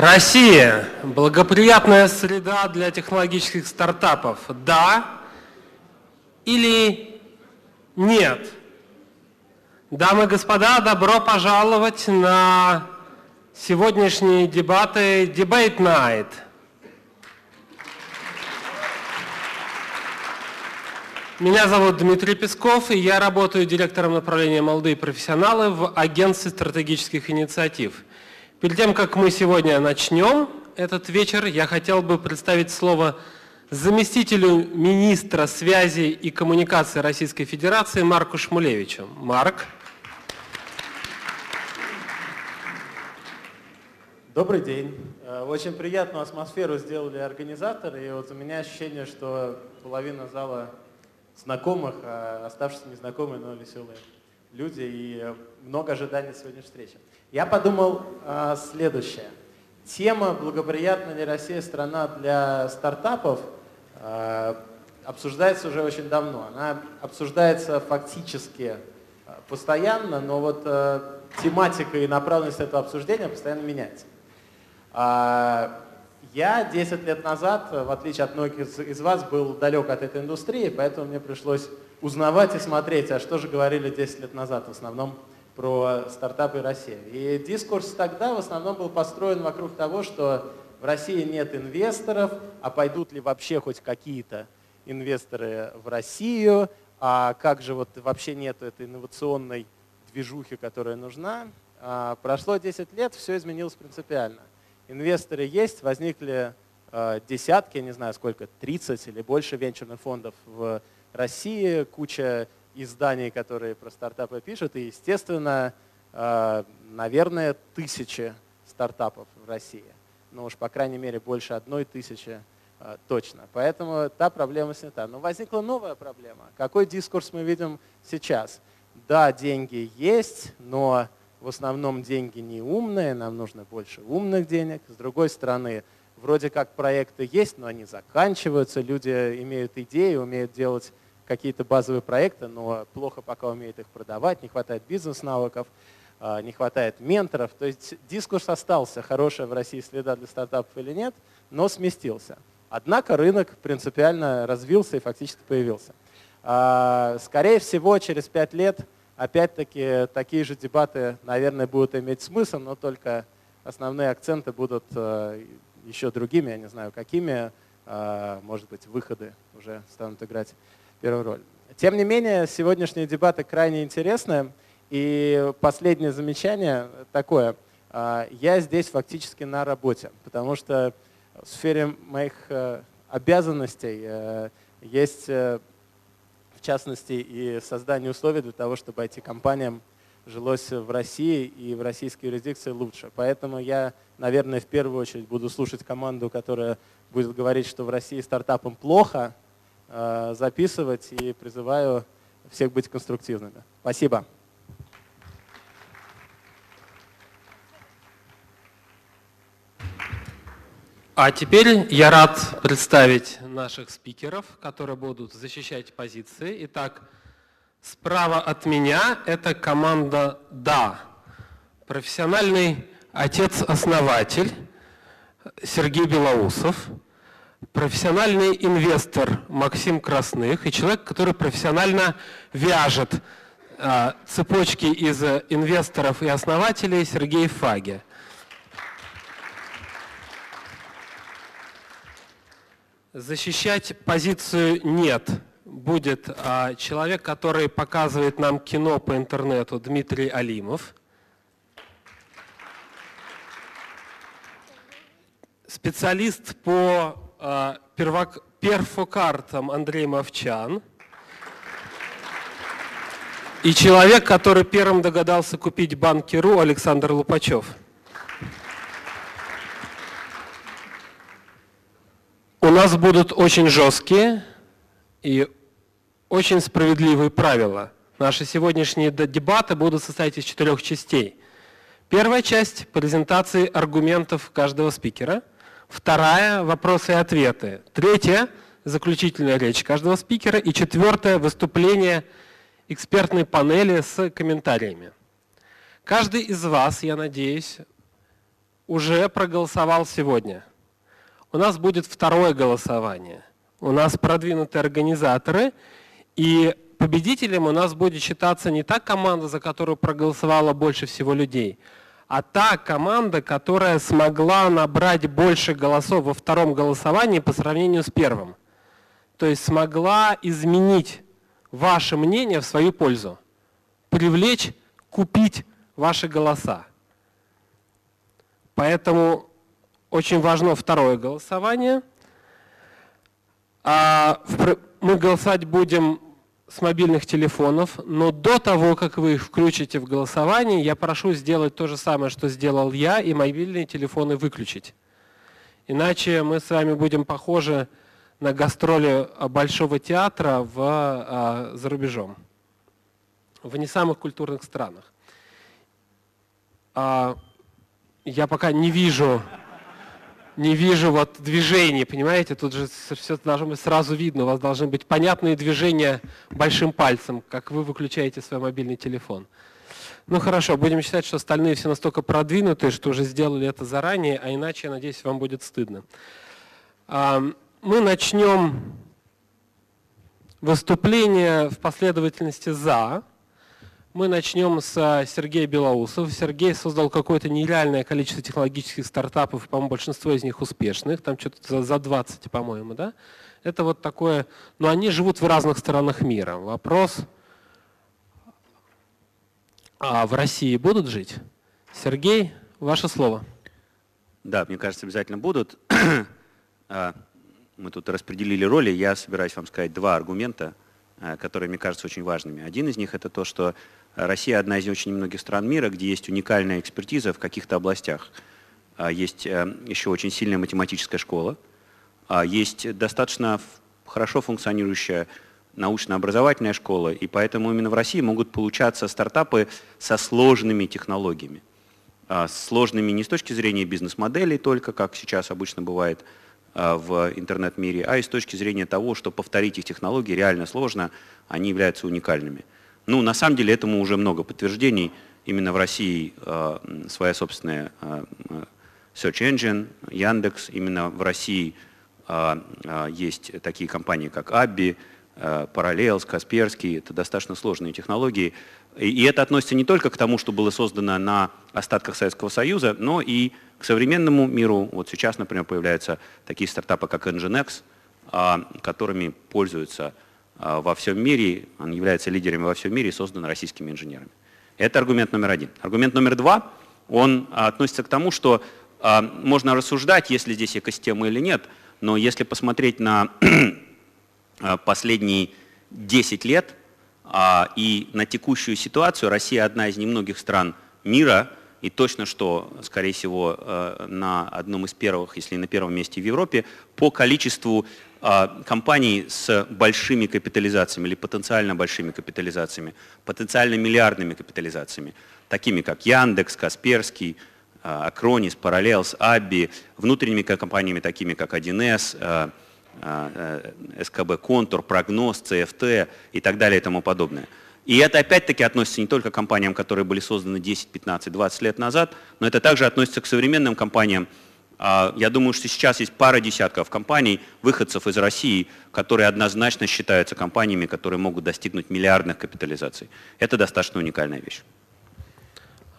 Россия – благоприятная среда для технологических стартапов. Да или нет? Дамы и господа, добро пожаловать на сегодняшние дебаты Debate Night. Меня зовут Дмитрий Песков, и я работаю директором направления «Молодые профессионалы» в Агентстве стратегических инициатив – Перед тем, как мы сегодня начнем этот вечер, я хотел бы представить слово заместителю министра связи и коммуникации Российской Федерации Марку Шмулевичу. Марк. Добрый день. Э, очень приятную атмосферу сделали организаторы, и вот у меня ощущение, что половина зала знакомых, а оставшиеся незнакомые, но веселые люди, и много ожиданий сегодняшней встречи. Я подумал э, следующее. Тема «Благоприятна ли Россия страна для стартапов» э, обсуждается уже очень давно. Она обсуждается фактически э, постоянно, но вот э, тематика и направленность этого обсуждения постоянно меняется. Э, я 10 лет назад, в отличие от многих из, из вас, был далек от этой индустрии, поэтому мне пришлось узнавать и смотреть, а что же говорили 10 лет назад в основном про стартапы России. И дискурс тогда в основном был построен вокруг того, что в России нет инвесторов, а пойдут ли вообще хоть какие-то инвесторы в Россию, а как же вот вообще нет этой инновационной движухи, которая нужна. А, прошло 10 лет, все изменилось принципиально. Инвесторы есть, возникли а, десятки, не знаю сколько, 30 или больше венчурных фондов в России, куча изданий, которые про стартапы пишут, и, естественно, э, наверное, тысячи стартапов в России. Ну уж, по крайней мере, больше одной тысячи э, точно. Поэтому та проблема снята. Но возникла новая проблема. Какой дискурс мы видим сейчас? Да, деньги есть, но в основном деньги не умные, нам нужно больше умных денег. С другой стороны, вроде как проекты есть, но они заканчиваются, люди имеют идеи, умеют делать какие-то базовые проекты, но плохо пока умеет их продавать, не хватает бизнес-навыков, а, не хватает менторов. То есть дискурс остался, хорошая в России среда для стартапов или нет, но сместился. Однако рынок принципиально развился и фактически появился. А, скорее всего, через пять лет опять-таки такие же дебаты, наверное, будут иметь смысл, но только основные акценты будут а, еще другими, я не знаю какими, может быть, выходы уже станут играть первую роль. Тем не менее, сегодняшние дебаты крайне интересны. И последнее замечание такое. А, я здесь фактически на работе, потому что в сфере моих э, обязанностей э, есть, э, в частности, и создание условий для того, чтобы IT-компаниям жилось в России и в российской юрисдикции лучше. Поэтому я, наверное, в первую очередь буду слушать команду, которая будет говорить, что в России стартапам плохо, записывать и призываю всех быть конструктивными. Спасибо. А теперь я рад представить наших спикеров, которые будут защищать позиции. Итак, справа от меня это команда «Да». Профессиональный отец-основатель Сергей Белоусов – профессиональный инвестор Максим Красных и человек, который профессионально вяжет а, цепочки из инвесторов и основателей Сергей Фаги. Защищать позицию «нет» будет а, человек, который показывает нам кино по интернету Дмитрий Алимов. Специалист по а, первок, перфокартом Андрей Мовчан. И человек, который первым догадался купить банкиру Александр Лупачев. У нас будут очень жесткие и очень справедливые правила. Наши сегодняшние дебаты будут состоять из четырех частей. Первая часть – презентации аргументов каждого спикера – Вторая – вопросы и ответы. Третья – заключительная речь каждого спикера. И четвертое – выступление экспертной панели с комментариями. Каждый из вас, я надеюсь, уже проголосовал сегодня. У нас будет второе голосование. У нас продвинутые организаторы, и победителем у нас будет считаться не та команда, за которую проголосовало больше всего людей, а та команда, которая смогла набрать больше голосов во втором голосовании по сравнению с первым. То есть смогла изменить ваше мнение в свою пользу, привлечь, купить ваши голоса. Поэтому очень важно второе голосование. А мы голосовать будем с мобильных телефонов, но до того, как вы их включите в голосование, я прошу сделать то же самое, что сделал я, и мобильные телефоны выключить. Иначе мы с вами будем похожи на гастроли Большого театра в, а, за рубежом, в не самых культурных странах. А, я пока не вижу не вижу вот движений, понимаете? Тут же все должно быть сразу видно. У вас должны быть понятные движения большим пальцем, как вы выключаете свой мобильный телефон. Ну хорошо, будем считать, что остальные все настолько продвинутые, что уже сделали это заранее, а иначе, я надеюсь, вам будет стыдно. Мы начнем выступление в последовательности «за». Мы начнем с Сергея Белоусова. Сергей создал какое-то нереальное количество технологических стартапов, по-моему, большинство из них успешных, там что-то за 20, по-моему, да? Это вот такое, но они живут в разных сторонах мира. Вопрос, а в России будут жить? Сергей, ваше слово. Да, мне кажется, обязательно будут. А, мы тут распределили роли. Я собираюсь вам сказать два аргумента, а, которые мне кажутся очень важными. Один из них это то, что Россия одна из очень немногих стран мира, где есть уникальная экспертиза в каких-то областях. А, есть э, еще очень сильная математическая школа, а, есть достаточно хорошо функционирующая научно-образовательная школа, и поэтому именно в России могут получаться стартапы со сложными технологиями. А, сложными не с точки зрения бизнес-моделей только, как сейчас обычно бывает в интернет-мире, а и с точки зрения того, что повторить их технологии реально сложно, они являются уникальными. Ну, на самом деле этому уже много подтверждений. Именно в России э, своя собственная э, Search Engine, Яндекс. Именно в России э, э, есть такие компании, как Abby, э, Parallels, Касперский. Это достаточно сложные технологии. И, и это относится не только к тому, что было создано на остатках Советского Союза, но и к современному миру. Вот сейчас, например, появляются такие стартапы, как Nginx, э, которыми пользуются во всем мире, он является лидерами во всем мире и создан российскими инженерами. Это аргумент номер один. Аргумент номер два, он а, относится к тому, что а, можно рассуждать, если здесь экосистема или нет, но если посмотреть на последние 10 лет и на текущую ситуацию, Россия одна из немногих стран мира, и точно что, скорее всего, на одном из первых, если не на первом месте в Европе, по количеству а, компаний с большими капитализациями или потенциально большими капитализациями, потенциально миллиардными капитализациями, такими как Яндекс, Касперский, Акронис, Parallels, Абби, внутренними компаниями, такими как 1С, а, а, СКБ Контур, Прогноз, ЦФТ и так далее и тому подобное. И это опять-таки относится не только к компаниям, которые были созданы 10, 15, 20 лет назад, но это также относится к современным компаниям, а, я думаю, что сейчас есть пара десятков компаний, выходцев из России, которые однозначно считаются компаниями, которые могут достигнуть миллиардных капитализаций. Это достаточно уникальная вещь.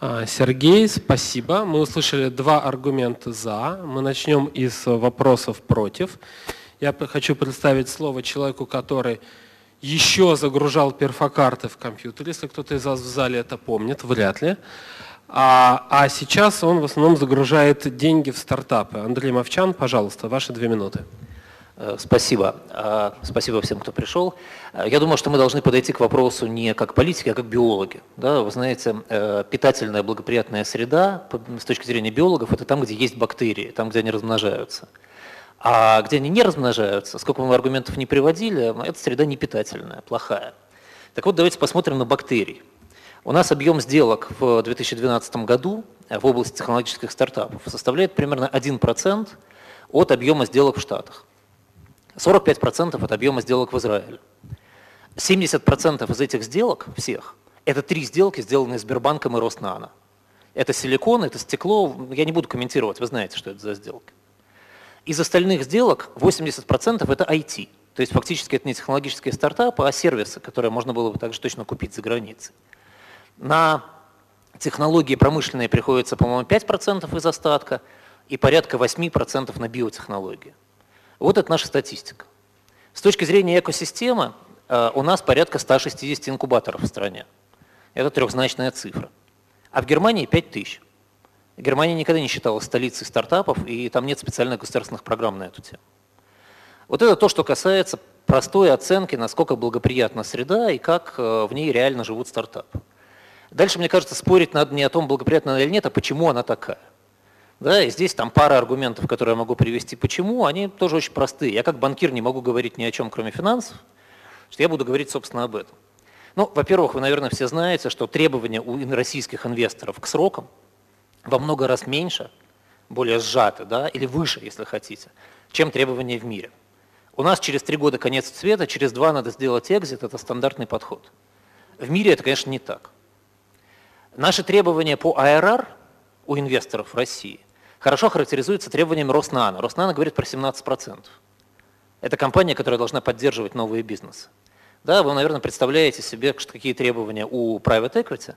А, Сергей, спасибо. Мы услышали два аргумента «за». Мы начнем из вопросов «против». Я хочу представить слово человеку, который еще загружал перфокарты в компьютер. Если кто-то из вас в зале это помнит, вряд ли. А, а сейчас он в основном загружает деньги в стартапы. Андрей Мовчан, пожалуйста, ваши две минуты. Э, спасибо. А, спасибо всем, кто пришел. Э, я думаю, что мы должны подойти к вопросу не как политики, а как биологи. Да, вы знаете, э, питательная благоприятная среда с точки зрения биологов – это там, где есть бактерии, там, где они размножаются. А где они не размножаются, сколько мы аргументов не приводили, эта среда не питательная, плохая. Так вот, давайте посмотрим на бактерии. У нас объем сделок в 2012 году в области технологических стартапов составляет примерно 1% от объема сделок в Штатах. 45% от объема сделок в Израиле. 70% из этих сделок, всех, это три сделки, сделанные Сбербанком и Роснано. Это силикон, это стекло, я не буду комментировать, вы знаете, что это за сделки. Из остальных сделок 80% это IT. То есть фактически это не технологические стартапы, а сервисы, которые можно было бы также точно купить за границей. На технологии промышленные приходится, по-моему, 5% из остатка и порядка 8% на биотехнологии. Вот это наша статистика. С точки зрения экосистемы э, у нас порядка 160 инкубаторов в стране. Это трехзначная цифра. А в Германии 5 тысяч. Германия никогда не считалась столицей стартапов, и там нет специальных государственных программ на эту тему. Вот это то, что касается простой оценки, насколько благоприятна среда и как э, в ней реально живут стартапы. Дальше, мне кажется, спорить надо не о том, благоприятна она или нет, а почему она такая. Да, и здесь там пара аргументов, которые я могу привести, почему, они тоже очень простые. Я как банкир не могу говорить ни о чем, кроме финансов, что я буду говорить, собственно, об этом. Ну, во-первых, вы, наверное, все знаете, что требования у российских инвесторов к срокам во много раз меньше, более сжаты, да, или выше, если хотите, чем требования в мире. У нас через три года конец цвета, через два надо сделать экзит, это стандартный подход. В мире это, конечно, не так. Наши требования по АРР у инвесторов в России хорошо характеризуются требованиями Роснана. Роснана говорит про 17%. Это компания, которая должна поддерживать новые бизнесы. Да, вы, наверное, представляете себе, какие требования у private equity.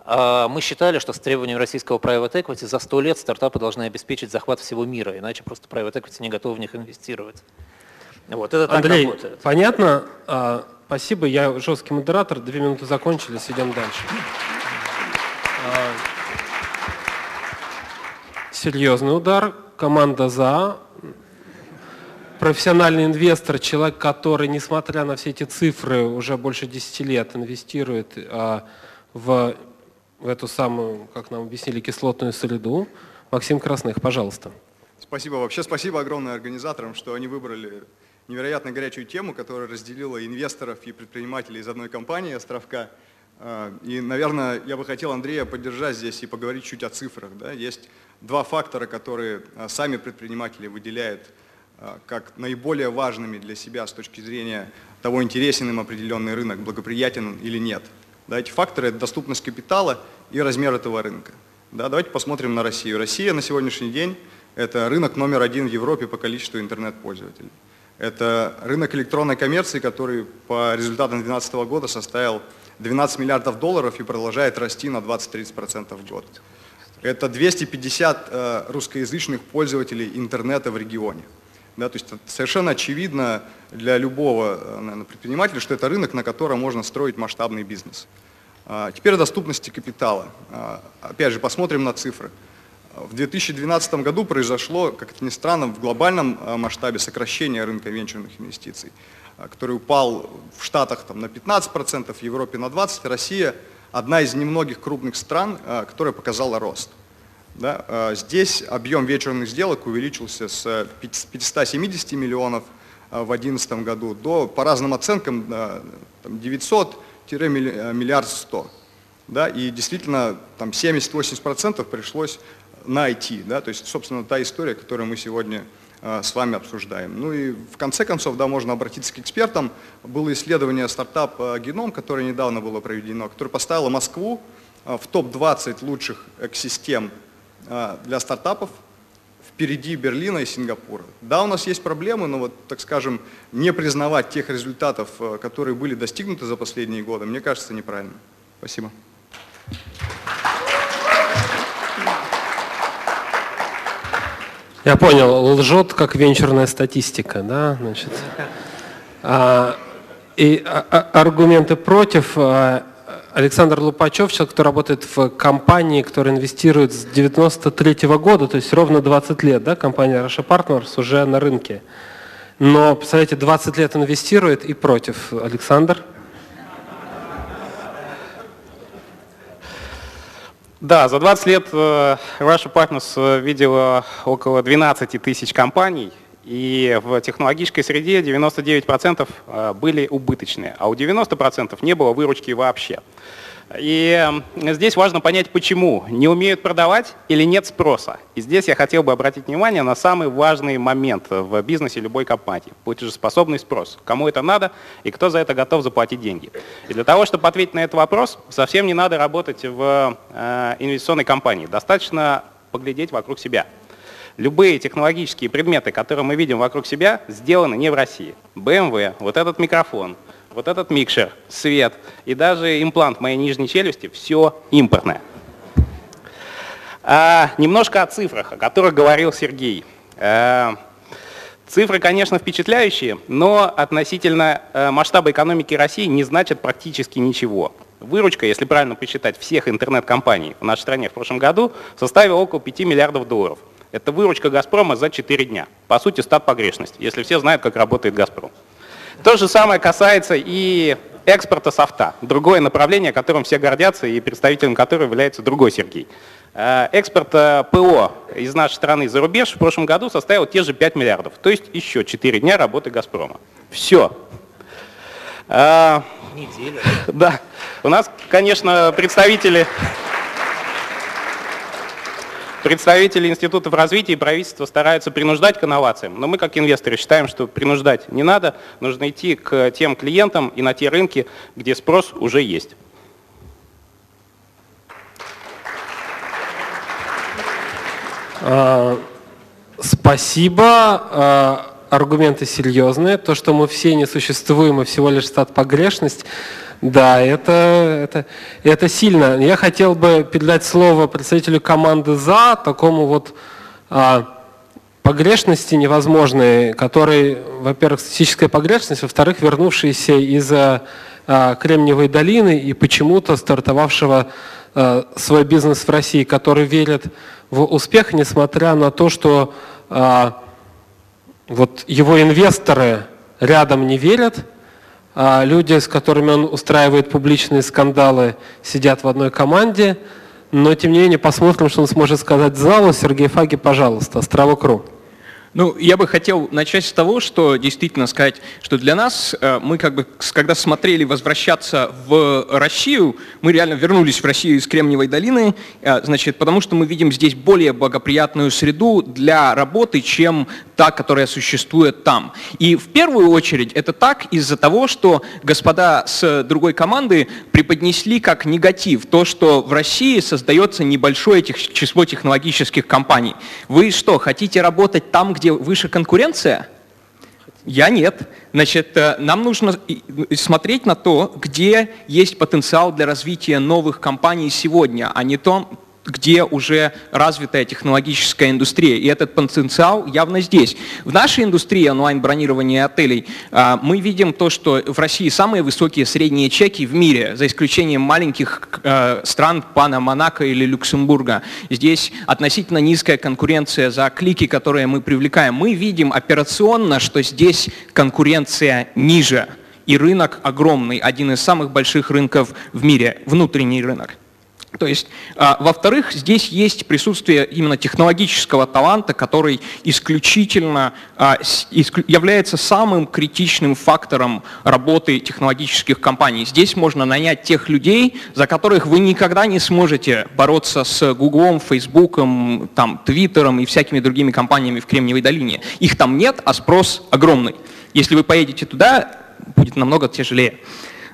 А мы считали, что с требованием российского private equity за 100 лет стартапы должны обеспечить захват всего мира, иначе просто private equity не готовы в них инвестировать. Вот это так Андрей, работает. понятно? А, спасибо, я жесткий модератор, две минуты закончились, идем дальше. Серьезный удар, команда за, профессиональный инвестор, человек, который, несмотря на все эти цифры, уже больше 10 лет инвестирует а, в, в эту самую, как нам объяснили, кислотную среду. Максим Красных, пожалуйста. Спасибо. Вообще спасибо огромное организаторам, что они выбрали невероятно горячую тему, которая разделила инвесторов и предпринимателей из одной компании «Островка». А, и, наверное, я бы хотел Андрея поддержать здесь и поговорить чуть о цифрах. Да? Есть два фактора, которые а, сами предприниматели выделяют а, как наиболее важными для себя с точки зрения того, интересен им определенный рынок, благоприятен или нет. Да, эти факторы – это доступность капитала и размер этого рынка. Да, давайте посмотрим на Россию. Россия на сегодняшний день – это рынок номер один в Европе по количеству интернет-пользователей. Это рынок электронной коммерции, который по результатам 2012 года составил 12 миллиардов долларов и продолжает расти на 20-30% в год. Это 250 э, русскоязычных пользователей интернета в регионе. Да, то есть совершенно очевидно для любого э, наверное, предпринимателя, что это рынок, на котором можно строить масштабный бизнес. А, теперь о доступности капитала. А, опять же, посмотрим на цифры. В 2012 году произошло, как это ни странно, в глобальном э, масштабе сокращение рынка венчурных инвестиций, который упал в Штатах там, на 15%, в Европе на 20%, Россия одна из немногих крупных стран, э, которая показала рост. Да, здесь объем вечерных сделок увеличился с 570 миллионов в 2011 году до, по разным оценкам, 900-миллиард 100. Да, и действительно там 70-80% пришлось на IT. Да? То есть, собственно, та история, которую мы сегодня э, с вами обсуждаем. Ну и в конце концов, да, можно обратиться к экспертам. Было исследование стартап э, «Геном», которое недавно было проведено, которое поставило Москву э, в топ-20 лучших экосистем для стартапов впереди Берлина и Сингапура. Да, у нас есть проблемы, но вот, так скажем, не признавать тех результатов, которые были достигнуты за последние годы, мне кажется, неправильно. Спасибо. Я понял, лжет как венчурная статистика, да, значит. А, и а, а, аргументы против. А, Александр Лупачев, человек, который работает в компании, которая инвестирует с 93 -го года, то есть ровно 20 лет, да, компания Russia Partners уже на рынке. Но, представляете, 20 лет инвестирует и против. Александр? Да, за 20 лет э, Russia Partners э, видела около 12 тысяч компаний, и в технологической среде 99% э, были убыточные, а у 90% не было выручки вообще. И здесь важно понять, почему. Не умеют продавать или нет спроса. И здесь я хотел бы обратить внимание на самый важный момент в бизнесе любой компании. Платежеспособный спрос. Кому это надо и кто за это готов заплатить деньги. И для того, чтобы ответить на этот вопрос, совсем не надо работать в э, инвестиционной компании. Достаточно поглядеть вокруг себя. Любые технологические предметы, которые мы видим вокруг себя, сделаны не в России. BMW, вот этот микрофон – вот этот микшер, свет и даже имплант моей нижней челюсти, все импортное. А, немножко о цифрах, о которых говорил Сергей. А, цифры, конечно, впечатляющие, но относительно а, масштаба экономики России не значат практически ничего. Выручка, если правильно посчитать, всех интернет-компаний в нашей стране в прошлом году составила около 5 миллиардов долларов. Это выручка «Газпрома» за 4 дня. По сути, стат погрешности, если все знают, как работает «Газпром». То же самое касается и экспорта софта. Другое направление, которым все гордятся и представителем которого является другой Сергей. Э, экспорт э, ПО из нашей страны за рубеж в прошлом году составил те же 5 миллиардов, то есть еще 4 дня работы «Газпрома». Все. Э, Неделя. Да. У нас, конечно, представители Представители институтов развития и правительства стараются принуждать к инновациям, но мы как инвесторы считаем, что принуждать не надо, нужно идти к тем клиентам и на те рынки, где спрос уже есть. А, спасибо. А, аргументы серьезные. То, что мы все не существуем и всего лишь стат погрешность, да, это, это, это сильно. Я хотел бы передать слово представителю команды «За», такому вот а, погрешности невозможной, который, во-первых, статистическая погрешность, во-вторых, вернувшийся из а, Кремниевой долины и почему-то стартовавшего а, свой бизнес в России, который верит в успех, несмотря на то, что а, вот его инвесторы рядом не верят, а люди, с которыми он устраивает публичные скандалы, сидят в одной команде. Но, тем не менее, посмотрим, что он сможет сказать залу. Сергей Фаги, пожалуйста, Островок.ру. Ну, я бы хотел начать с того, что действительно сказать, что для нас, э, мы как бы, когда смотрели возвращаться в Россию, мы реально вернулись в Россию из Кремниевой долины, э, значит, потому что мы видим здесь более благоприятную среду для работы, чем та, которая существует там. И в первую очередь это так из-за того, что господа с другой команды преподнесли как негатив то, что в России создается небольшое число технологических компаний. Вы что, хотите работать там, где выше конкуренция? Я нет. Значит, э, нам нужно смотреть на то, где есть потенциал для развития новых компаний сегодня, а не то, где уже развитая технологическая индустрия, и этот потенциал явно здесь. В нашей индустрии онлайн-бронирования отелей а, мы видим то, что в России самые высокие средние чеки в мире, за исключением маленьких а, стран Пана, Монако или Люксембурга. Здесь относительно низкая конкуренция за клики, которые мы привлекаем. Мы видим операционно, что здесь конкуренция ниже, и рынок огромный, один из самых больших рынков в мире, внутренний рынок. То есть, а, во-вторых, здесь есть присутствие именно технологического таланта, который исключительно а, является самым критичным фактором работы технологических компаний. Здесь можно нанять тех людей, за которых вы никогда не сможете бороться с Гуглом, Фейсбуком, там, Твиттером и всякими другими компаниями в Кремниевой долине. Их там нет, а спрос огромный. Если вы поедете туда, будет намного тяжелее.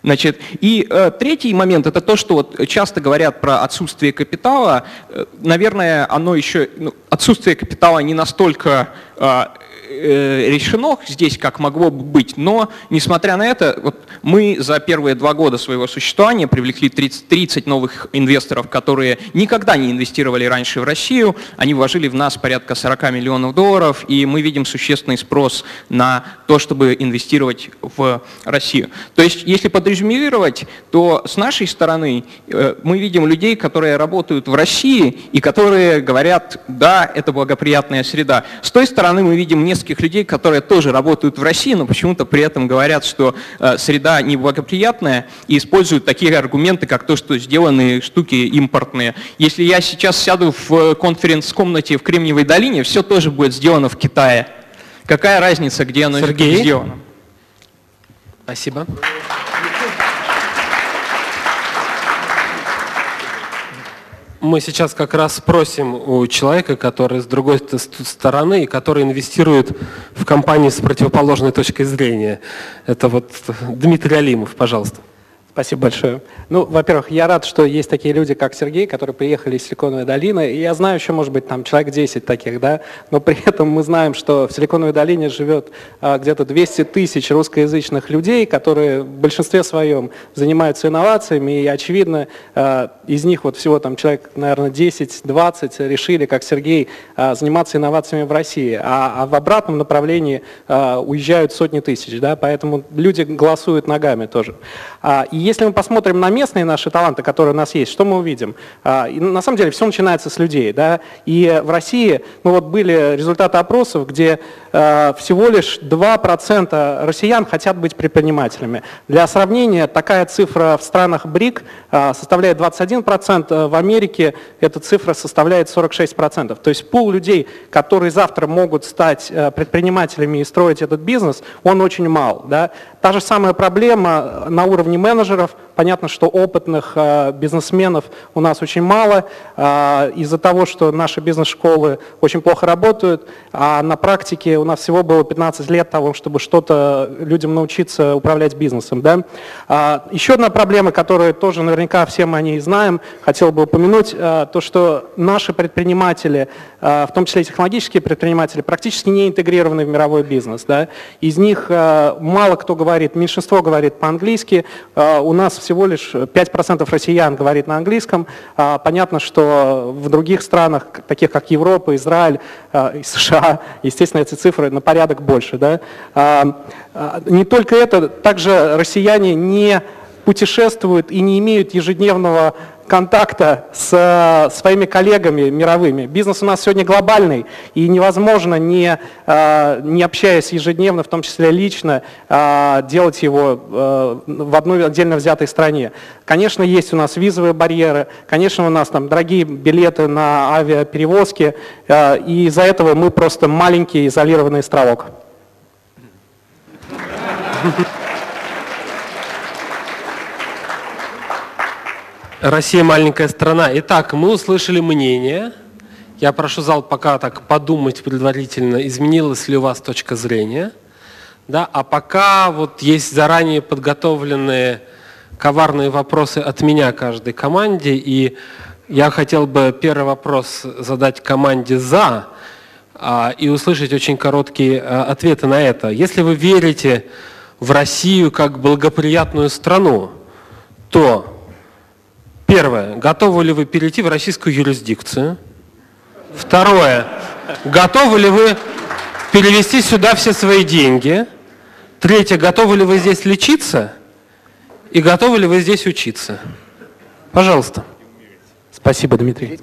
Значит, и э, третий момент – это то, что вот часто говорят про отсутствие капитала. Э, наверное, оно еще, ну, отсутствие капитала не настолько э, решено здесь, как могло бы быть, но, несмотря на это, вот мы за первые два года своего существования привлекли 30, 30 новых инвесторов, которые никогда не инвестировали раньше в Россию, они вложили в нас порядка 40 миллионов долларов, и мы видим существенный спрос на то, чтобы инвестировать в Россию. То есть, если подрезюмировать, то с нашей стороны э, мы видим людей, которые работают в России и которые говорят, да, это благоприятная среда. С той стороны мы видим несколько нескольких людей, которые тоже работают в России, но почему-то при этом говорят, что э, среда неблагоприятная и используют такие аргументы, как то, что сделаны штуки импортные. Если я сейчас сяду в конференц-комнате в Кремниевой долине, все тоже будет сделано в Китае. Какая разница, где оно Сергей? сделано? Спасибо. Мы сейчас как раз спросим у человека, который с другой ст- ст- стороны, который инвестирует в компании с противоположной точкой зрения. Это вот Дмитрий Алимов, пожалуйста. Спасибо большое. Ну, во-первых, я рад, что есть такие люди, как Сергей, которые приехали из Силиконовой долины. И я знаю еще, может быть, там человек 10 таких, да, но при этом мы знаем, что в Силиконовой долине живет а, где-то 200 тысяч русскоязычных людей, которые в большинстве своем занимаются инновациями, и, очевидно, а, из них вот всего там человек, наверное, 10-20 решили, как Сергей, а, заниматься инновациями в России, а, а в обратном направлении а, уезжают сотни тысяч, да, поэтому люди голосуют ногами тоже. А, И если мы посмотрим на местные наши таланты, которые у нас есть, что мы увидим? А, на самом деле все начинается с людей. Да? И в России ну вот были результаты опросов, где а, всего лишь 2% россиян хотят быть предпринимателями. Для сравнения, такая цифра в странах БРИК а, составляет 21%, а в Америке эта цифра составляет 46%. То есть пул людей, которые завтра могут стать предпринимателями и строить этот бизнес, он очень мал. Да? Та же самая проблема на уровне of Понятно, что опытных э, бизнесменов у нас очень мало э, из-за того, что наши бизнес-школы очень плохо работают, а на практике у нас всего было 15 лет того, чтобы что-то людям научиться управлять бизнесом. Да? А, еще одна проблема, которую тоже наверняка все мы о ней знаем, хотел бы упомянуть, э, то, что наши предприниматели, в том числе технологические предприниматели, практически не интегрированы в мировой бизнес. Да? Из них мало кто говорит, меньшинство говорит по-английски, у нас всего лишь 5% россиян говорит на английском. А, Понятно, что в других странах, таких как Европа, Израиль э, США, естественно, эти цифры на порядок больше. Да? А, а, Не только это, также россияне не путешествуют и не имеют ежедневного контакта с э, своими коллегами мировыми. Бизнес у нас сегодня глобальный, и невозможно, не, э, не общаясь ежедневно, в том числе лично, э, делать его в одной отдельно взятой стране. Конечно, есть у нас визовые барьеры, конечно, у нас там дорогие билеты на авиаперевозки, и из-за этого мы просто маленький изолированный островок. Россия маленькая страна. Итак, мы услышали мнение. Я прошу зал пока так подумать предварительно, изменилась ли у вас точка зрения. Да? А пока вот есть заранее подготовленные коварные вопросы от меня каждой команде. И я хотел бы первый вопрос задать команде «за» а, и услышать очень короткие а, ответы на это. Если вы верите в Россию как благоприятную страну, то Первое. Готовы ли вы перейти в российскую юрисдикцию? Второе. Готовы ли вы перевести сюда все свои деньги? Третье. Готовы ли вы здесь лечиться? И готовы ли вы здесь учиться? Пожалуйста. Спасибо, Дмитрий.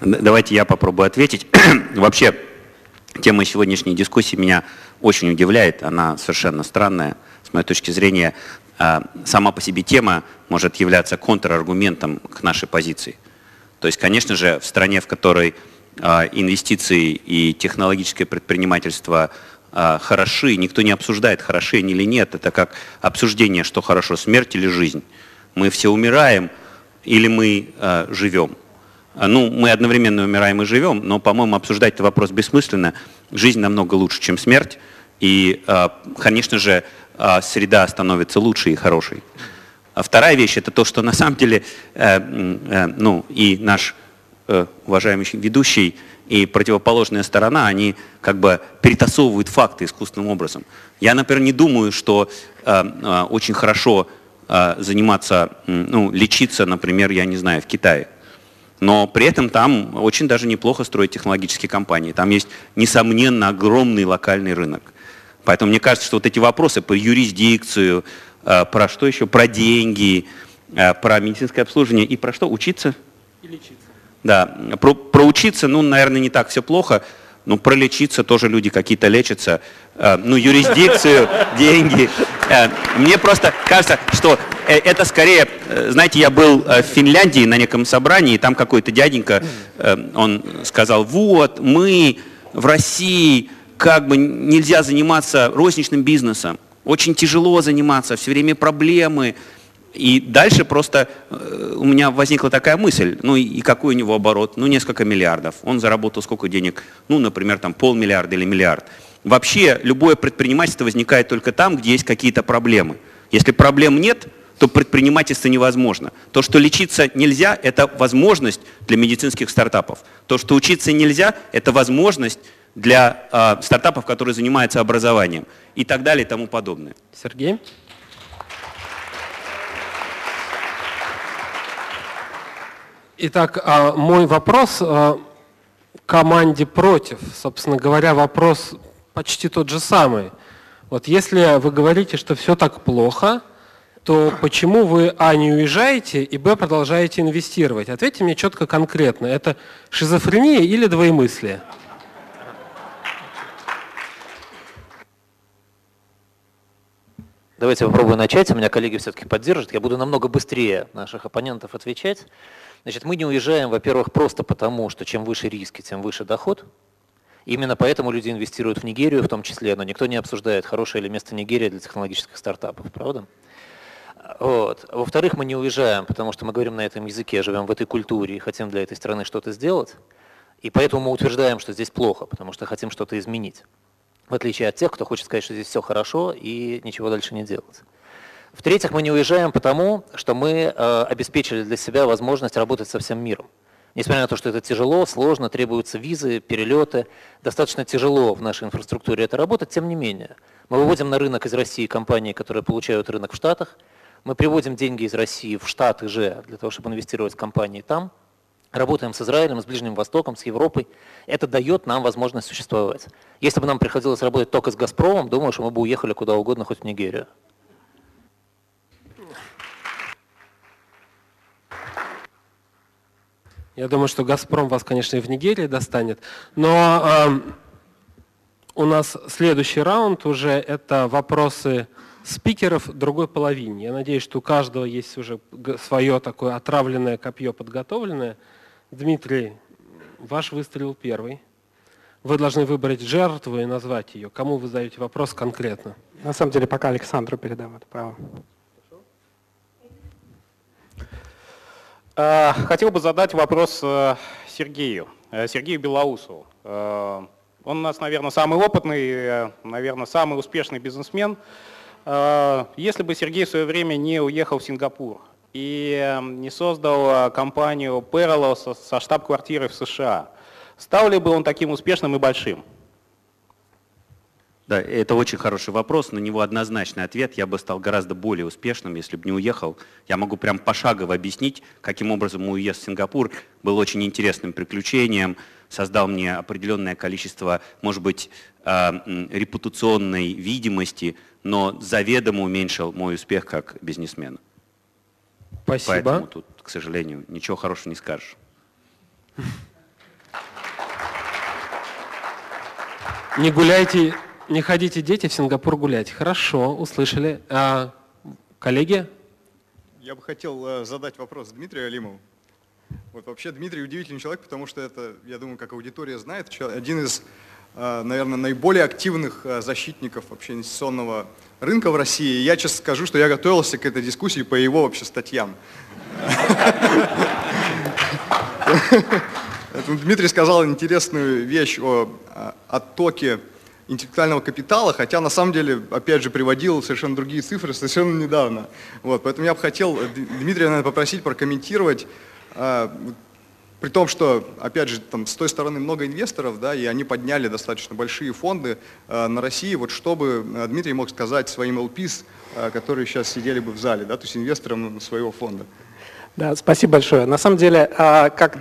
Давайте я попробую ответить. Вообще, тема сегодняшней дискуссии меня очень удивляет. Она совершенно странная. С моей точки зрения, а, сама по себе тема может являться контраргументом к нашей позиции. То есть, конечно же, в стране, в которой а, инвестиции и технологическое предпринимательство а, хороши, никто не обсуждает, хороши они или нет. Это как обсуждение, что хорошо, смерть или жизнь. Мы все умираем или мы живем. Ну, мы одновременно умираем и живем, но, по-моему, обсуждать этот вопрос бессмысленно. Жизнь намного лучше, чем смерть. И, конечно же, а, среда становится лучше и хорошей. А вторая вещь это то, что на самом деле э, э, ну, и наш э, уважаемый ведущий, и противоположная сторона, они как бы перетасовывают факты искусственным образом. Я, например, не думаю, что очень хорошо заниматься, ну, лечиться, например, я не знаю, в Китае. Но при этом там очень даже неплохо строить технологические компании. Там есть, несомненно, огромный локальный рынок. Поэтому мне кажется, что вот эти вопросы про юрисдикцию, э, про что еще, про деньги, э, про медицинское обслуживание и про что, учиться? И лечиться. Да, про, про учиться, ну, наверное, не так все плохо, но про лечиться тоже люди какие-то лечатся. Э, ну, юрисдикцию, деньги. Мне просто кажется, что это скорее, знаете, я был в Финляндии на неком собрании, и там какой-то дяденька, он сказал, вот, мы в России как бы нельзя заниматься розничным бизнесом. Очень тяжело заниматься, все время проблемы. И дальше просто э, у меня возникла такая мысль, ну и, какой у него оборот? Ну несколько миллиардов. Он заработал сколько денег? Ну, например, там полмиллиарда или миллиард. Вообще любое предпринимательство возникает только там, где есть какие-то проблемы. Если проблем нет, то предпринимательство невозможно. То, что лечиться нельзя, это возможность для медицинских стартапов. То, что учиться нельзя, это возможность для э, стартапов, которые занимаются образованием и так далее и тому подобное. Сергей? Итак, а, мой вопрос а, команде против. Собственно говоря, вопрос почти тот же самый. Вот если вы говорите, что все так плохо, то почему вы, а, не уезжаете, и, б, продолжаете инвестировать? Ответьте мне четко, конкретно. Это шизофрения или двоемыслие? Давайте попробую начать. У меня коллеги все-таки поддержат. Я буду намного быстрее наших оппонентов отвечать. Значит, мы не уезжаем, во-первых, просто потому, что чем выше риски, тем выше доход. Именно поэтому люди инвестируют в Нигерию в том числе, но никто не обсуждает, хорошее ли место Нигерия для технологических стартапов, правда? Вот. Во-вторых, мы не уезжаем, потому что мы говорим на этом языке, живем в этой культуре и хотим для этой страны что-то сделать. И поэтому мы утверждаем, что здесь плохо, потому что хотим что-то изменить. В отличие от тех, кто хочет сказать, что здесь все хорошо и ничего дальше не делать. В-третьих, мы не уезжаем потому, что мы э, обеспечили для себя возможность работать со всем миром. Несмотря на то, что это тяжело, сложно, требуются визы, перелеты, достаточно тяжело в нашей инфраструктуре это работать, тем не менее. Мы выводим на рынок из России компании, которые получают рынок в Штатах, мы приводим деньги из России в Штаты же для того, чтобы инвестировать в компании там, работаем с Израилем, с Ближним Востоком, с Европой. Это дает нам возможность существовать. Если бы нам приходилось работать только с «Газпромом», думаю, что мы бы уехали куда угодно, хоть в Нигерию. Я думаю, что «Газпром» вас, конечно, и в Нигерии достанет. Но э, у нас следующий раунд уже это вопросы спикеров другой половине. Я надеюсь, что у каждого есть уже свое такое отравленное копье подготовленное. Дмитрий, ваш выстрел первый. Вы должны выбрать жертву и назвать ее. Кому вы задаете вопрос конкретно? На самом деле, пока Александру передам это право. Э, хотел бы задать вопрос э, Сергею, э, Сергею Белоусову. Он у нас, наверное, самый опытный, наверное, самый успешный бизнесмен. Если бы Сергей в свое время не уехал в Сингапур и не создал компанию Parallel со штаб-квартирой в США, стал ли бы он таким успешным и большим? Да, это очень хороший вопрос, на него однозначный ответ. Я бы стал гораздо более успешным, если бы не уехал. Я могу прям пошагово объяснить, каким образом мой уезд в Сингапур был очень интересным приключением, создал мне определенное количество, может быть, э, репутационной видимости, но заведомо уменьшил мой успех как бизнесмена. Спасибо. Поэтому тут, к сожалению, ничего хорошего не скажешь. Не гуляйте не ходите, дети, в Сингапур гулять. Хорошо, услышали. А, коллеги? Я бы хотел э, задать вопрос Дмитрию Алимову. Вот вообще Дмитрий удивительный человек, потому что это, я думаю, как аудитория знает, один из, наверное, наиболее активных э, защитников вообще инвестиционного рынка в России. я честно скажу, что я готовился к этой дискуссии по его вообще статьям. Дмитрий сказал интересную вещь о оттоке интеллектуального капитала, хотя на самом деле, опять же, приводил совершенно другие цифры совершенно недавно. Вот, поэтому я бы хотел Дмитрия, наверное, попросить прокомментировать, э, при том, что, опять же, там с той стороны много инвесторов, да, и они подняли достаточно большие фонды э, на России, вот чтобы э, Дмитрий мог сказать своим LPs, э, которые сейчас сидели бы в зале, да, то есть инвесторам своего фонда. Да, спасибо большое. На самом деле, а, как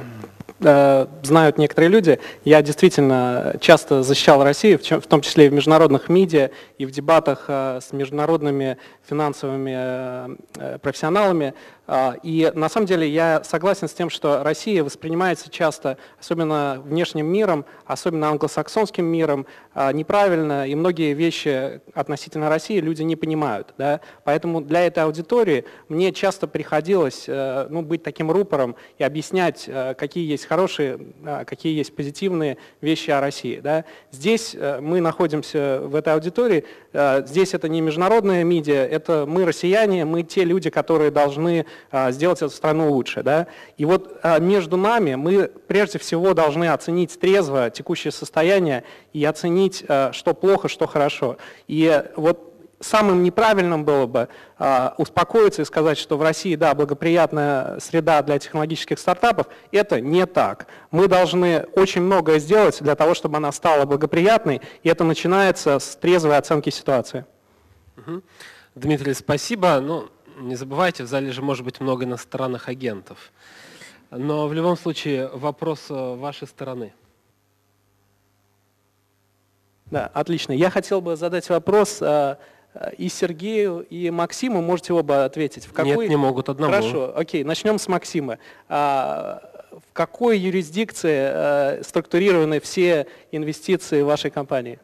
Э, знают некоторые люди, я действительно часто защищал Россию, в том числе и в международных медиа, и в дебатах э, с международными финансовыми профессионалами. А, И на самом деле я согласен с тем, что Россия воспринимается часто, особенно внешним миром, особенно англосаксонским миром, а, неправильно, и многие вещи относительно России люди не понимают. Да? Поэтому для этой аудитории мне часто приходилось э, ну, быть таким рупором и объяснять, э, какие есть хорошие, а, какие есть позитивные вещи о России. Да? Здесь э, мы находимся в этой аудитории, здесь это не международная медиа, это мы россияне, мы те люди, которые должны сделать эту страну лучше. Да? И вот а, между нами мы прежде всего должны оценить трезво текущее состояние и оценить, а, что плохо, что хорошо. И вот самым неправильным было бы а, успокоиться и сказать, что в России, да, благоприятная среда для технологических стартапов, это не так. Мы должны очень многое сделать для того, чтобы она стала благоприятной, и это начинается с трезвой оценки ситуации. Дмитрий, спасибо. Ну, не забывайте, в зале же может быть много иностранных агентов. Но в любом случае вопрос э, вашей стороны. Да, отлично. Я хотел бы задать вопрос а, а, и Сергею, и Максиму. Можете оба ответить. В какой... Нет, не могут одному. Хорошо, окей, начнем с Максима. А, в какой юрисдикции структурированы все инвестиции вашей компании?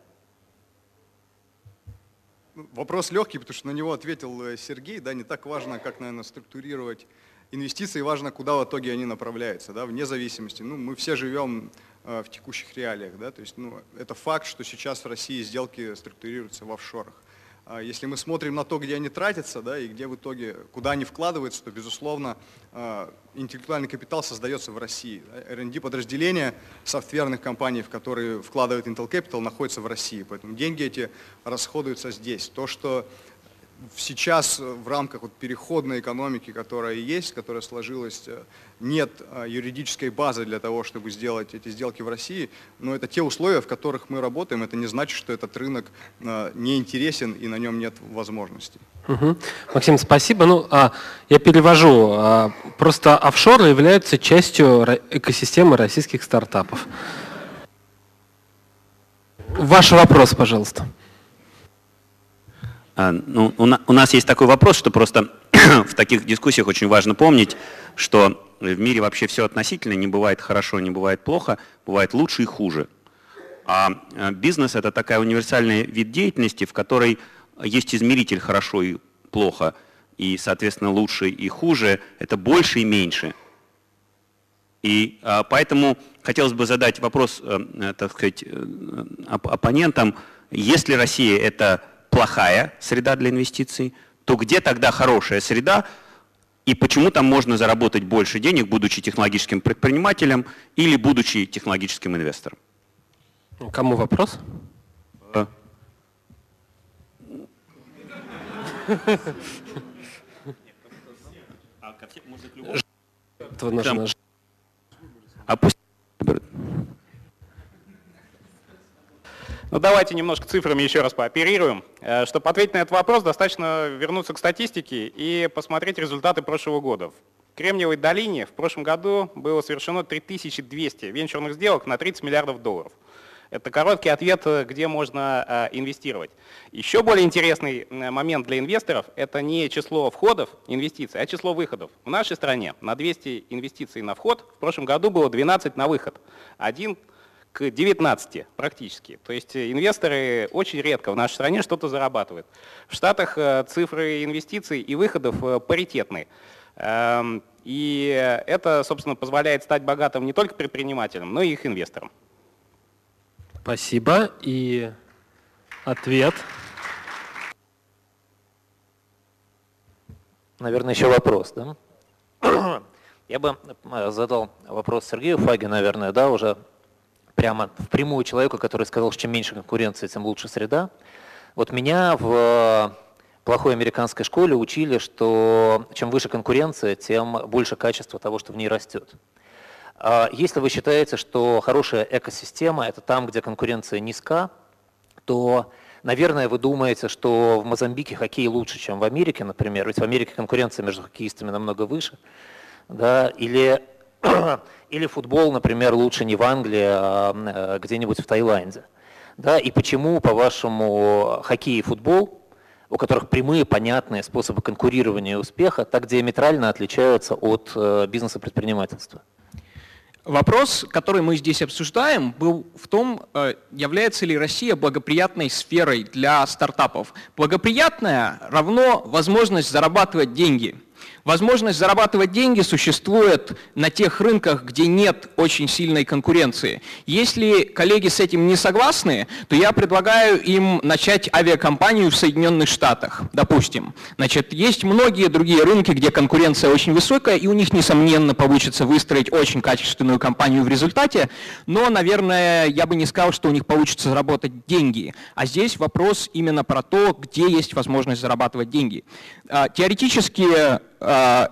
Вопрос легкий, потому что на него ответил э, Сергей. Да, не так важно, как, наверное, структурировать инвестиции, важно, куда в итоге они направляются, да, вне зависимости. Ну, мы все живем э, в текущих реалиях, да, то есть, ну, это факт, что сейчас в России сделки структурируются в офшорах. А Если мы смотрим на то, где они тратятся, да, и где в итоге, куда они вкладываются, то, безусловно, э, интеллектуальный капитал создается в России. R&D подразделения софтверных компаний, в которые вкладывает Intel Capital, находятся в России. Поэтому деньги эти расходуются здесь. То, что сейчас в рамках вот переходной экономики, которая есть, которая сложилась, э, нет э, юридической базы для того, чтобы сделать эти сделки в России, но это те условия, в которых мы работаем. Это не значит, что этот рынок э, не интересен и на нем нет возможностей. Мгм. Максим, спасибо. Ну, а, я перевожу. А, просто офшоры являются частью экосистемы российских стартапов. Ваш вопрос, пожалуйста. А, ну, у, на- у нас есть такой вопрос, что просто в таких дискуссиях очень важно помнить, что в мире вообще все относительно, не бывает хорошо, не бывает плохо, бывает лучше и хуже. А э, бизнес это такая универсальный вид деятельности, в которой есть измеритель хорошо и плохо, и, соответственно, лучше и хуже, это больше и меньше. И а, поэтому хотелось бы задать вопрос, э, э, так сказать, э, оп- оппонентам, если Россия это плохая среда для инвестиций, то где тогда хорошая среда, и почему там можно заработать больше денег, будучи технологическим предпринимателем или будучи технологическим инвестором? Кому вопрос? Э, Это нужно. Пусть Ну давайте немножко цифрами еще раз пооперируем. Э, Чтобы ответить на этот вопрос, достаточно вернуться к статистике и посмотреть результаты прошлого года. В Кремниевой долине в прошлом году было совершено 3200 венчурных сделок на 30 миллиардов долларов. Это короткий ответ, э, где можно э, инвестировать. Еще более интересный момент для инвесторов – это не число входов инвестиций, а число выходов. В нашей стране на 200 инвестиций на вход в прошлом году было 12 на выход. Один к 19 практически. То есть э, инвесторы очень редко в нашей стране что-то зарабатывают. В Штатах э, цифры инвестиций и выходов э, паритетные. Эм, И это, собственно, позволяет стать богатым не только предпринимателям, но и их инвесторам. Спасибо. И ответ. Наверное, еще вопрос, да? Я бы задал вопрос Сергею Фаге, наверное, да, уже прямо впрямую человеку, который сказал, что чем меньше конкуренции, тем лучше среда. Вот меня в плохой американской школе учили, что чем выше конкуренция, тем больше качество того, что в ней растет. А Если вы считаете, что хорошая экосистема – это там, где конкуренция низка, то, наверное, вы думаете, что в Мозамбике хоккей лучше, чем в Америке, например, ведь в Америке конкуренция между хоккеистами намного выше, да, или, или футбол, например, лучше не в Англии, а э, где-нибудь в Таиланде. Да, и почему, по-вашему, хоккей и футбол у которых прямые, понятные способы конкурирования и успеха так диаметрально отличаются от э, бизнеса предпринимательства? Вопрос, который мы здесь обсуждаем, был в том, э, является ли Россия благоприятной сферой для стартапов. Благоприятная равно возможность зарабатывать деньги – Возможность зарабатывать деньги существует на тех рынках, где нет очень сильной конкуренции. Если коллеги с этим не согласны, то я предлагаю им начать авиакомпанию в Соединенных Штатах, допустим. Значит, есть многие другие рынки, где конкуренция очень высокая, и у них, несомненно, получится выстроить очень качественную компанию в результате, но, наверное, я бы не сказал, что у них получится заработать деньги. А здесь вопрос именно про то, где есть возможность зарабатывать деньги. А, теоретически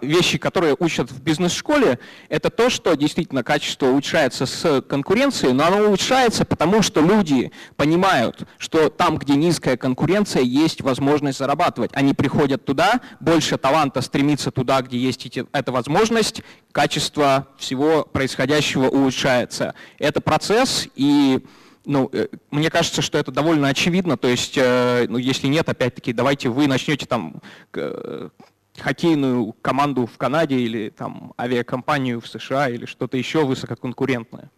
вещи, которые учат в бизнес-школе, это то, что действительно качество улучшается с конкуренцией, но оно улучшается потому, что люди понимают, что там, где низкая конкуренция, есть возможность зарабатывать. Они приходят туда, больше таланта стремится туда, где есть эта возможность, качество всего происходящего улучшается. Это процесс, и ну, э, мне кажется, что это довольно очевидно. То есть, э, ну, если нет, опять-таки, давайте вы начнете там хоккейную команду в Канаде или там авиакомпанию в США или что-то еще высококонкурентное.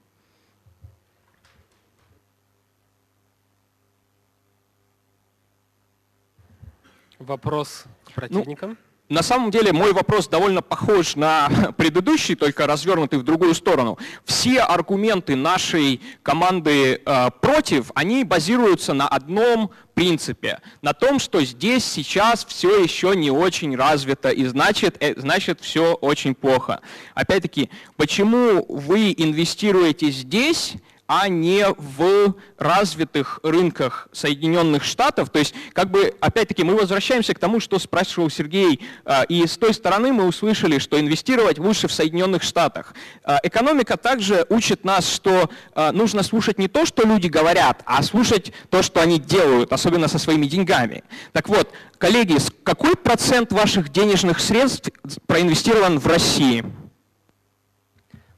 Вопрос к противникам? Ну, на самом деле мой вопрос довольно похож на предыдущий, только развернутый в другую сторону. Все аргументы нашей команды э, против, они базируются на одном принципе, на том, что здесь сейчас все еще не очень развито, и значит, э, значит все очень плохо. Опять-таки, почему вы инвестируете здесь, а не в развитых рынках Соединенных Штатов. То есть, как бы, опять-таки, мы возвращаемся к тому, что спрашивал Сергей, а, и с той стороны мы услышали, что инвестировать лучше в Соединенных Штатах. А, экономика также учит нас, что а, нужно слушать не то, что люди говорят, а слушать то, что они делают, особенно со своими деньгами. Так вот, коллеги, какой процент ваших денежных средств проинвестирован в России?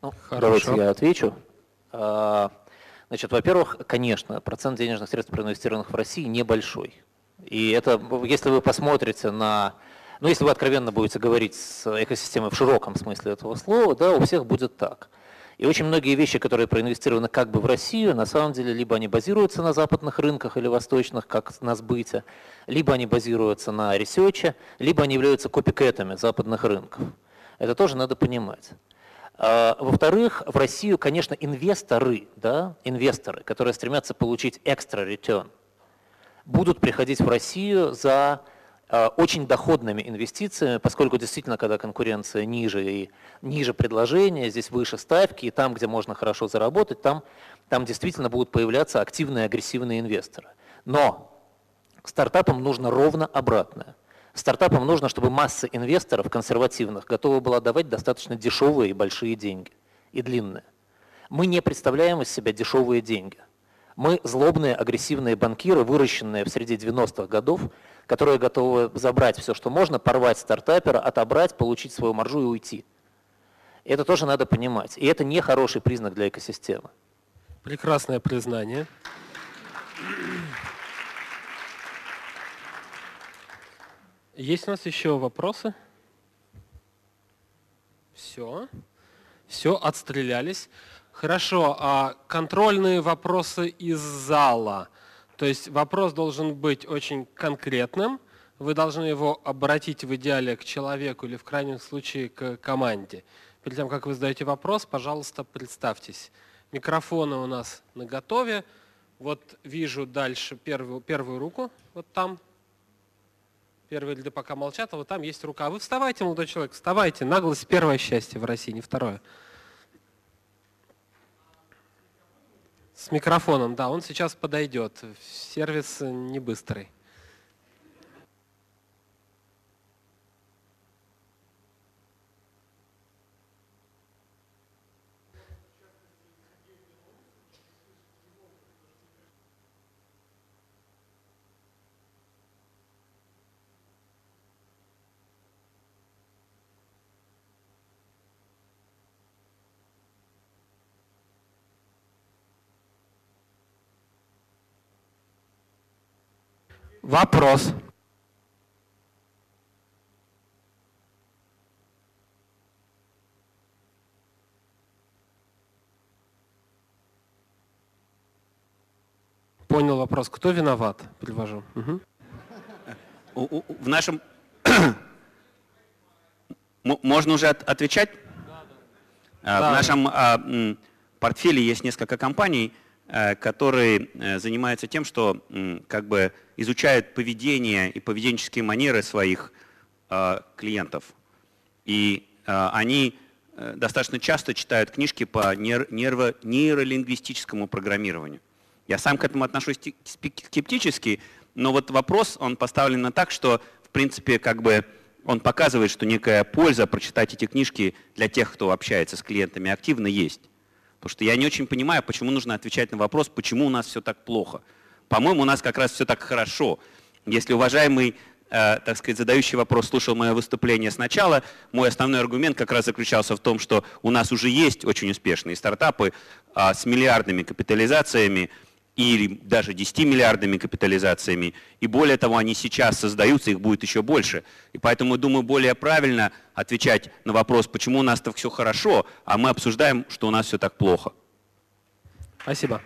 Ну, давайте я отвечу. Значит, во-первых, конечно, процент денежных средств, проинвестированных в России, небольшой. И это, если вы посмотрите на, ну, если вы откровенно будете говорить с экосистемой в широком смысле этого слова, да, у всех будет так. И очень многие вещи, которые проинвестированы как бы в Россию, на самом деле либо они базируются на западных рынках или восточных, как на сбыте, либо они базируются на ресече, либо они являются копикетами западных рынков. Это тоже надо понимать. А, во-вторых, в Россию, конечно, инвесторы, да, инвесторы, которые стремятся получить экстра return, будут приходить в Россию за а, очень доходными инвестициями, поскольку действительно, когда конкуренция ниже и ниже предложения, здесь выше ставки, и там, где можно хорошо заработать, там, там действительно будут появляться активные агрессивные инвесторы. Но стартапам нужно ровно обратное – Стартапам нужно, чтобы масса инвесторов консервативных готова была давать достаточно дешевые и большие деньги, и длинные. Мы не представляем из себя дешевые деньги. Мы злобные, агрессивные банкиры, выращенные в среде 90-х годов, которые готовы забрать все, что можно, порвать стартапера, отобрать, получить свою маржу и уйти. Это тоже надо понимать. И это не хороший признак для экосистемы. Прекрасное признание. Есть у нас еще вопросы? Все. Все, отстрелялись. Хорошо, а контрольные вопросы из зала. То есть вопрос должен быть очень конкретным. Вы должны его обратить в идеале к человеку или в крайнем случае к команде. Перед тем, как вы задаете вопрос, пожалуйста, представьтесь. Микрофоны у нас на готове. Вот вижу дальше первую, первую руку, вот там. Первые ряды пока молчат, а вот там есть рука. Вы вставайте, молодой человек, вставайте. Наглость – первое счастье в России, не второе. С микрофоном, да, он сейчас подойдет. Сервис не быстрый. Вопрос. Понял вопрос. Кто виноват? Привожу. Угу. В нашем... Можно уже отвечать? Да, а, да. В нашем а, портфеле есть несколько компаний, э, которые э, занимаются тем, что как бы изучают поведение и поведенческие манеры своих а, клиентов. И они э, достаточно часто читают книжки по нерво- нейролингвистическому программированию. Я сам к этому отношусь скептически, но вот вопрос, он поставлен на так, что, в принципе, как бы он показывает, что некая польза прочитать эти книжки для тех, кто общается с клиентами активно, есть. Потому что я не очень понимаю, почему нужно отвечать на вопрос, почему у нас все так плохо. По-моему, у нас как раз все так хорошо. Если уважаемый, э, так сказать, задающий вопрос слушал мое выступление сначала, мой основной аргумент как раз заключался в том, что у нас уже есть очень успешные стартапы а, с миллиардными капитализациями, или даже 10 миллиардами капитализациями. И более того, они сейчас создаются, их будет еще больше. И поэтому, я думаю, более правильно отвечать на вопрос, почему у нас так все хорошо, а мы обсуждаем, что у нас все так плохо. Спасибо.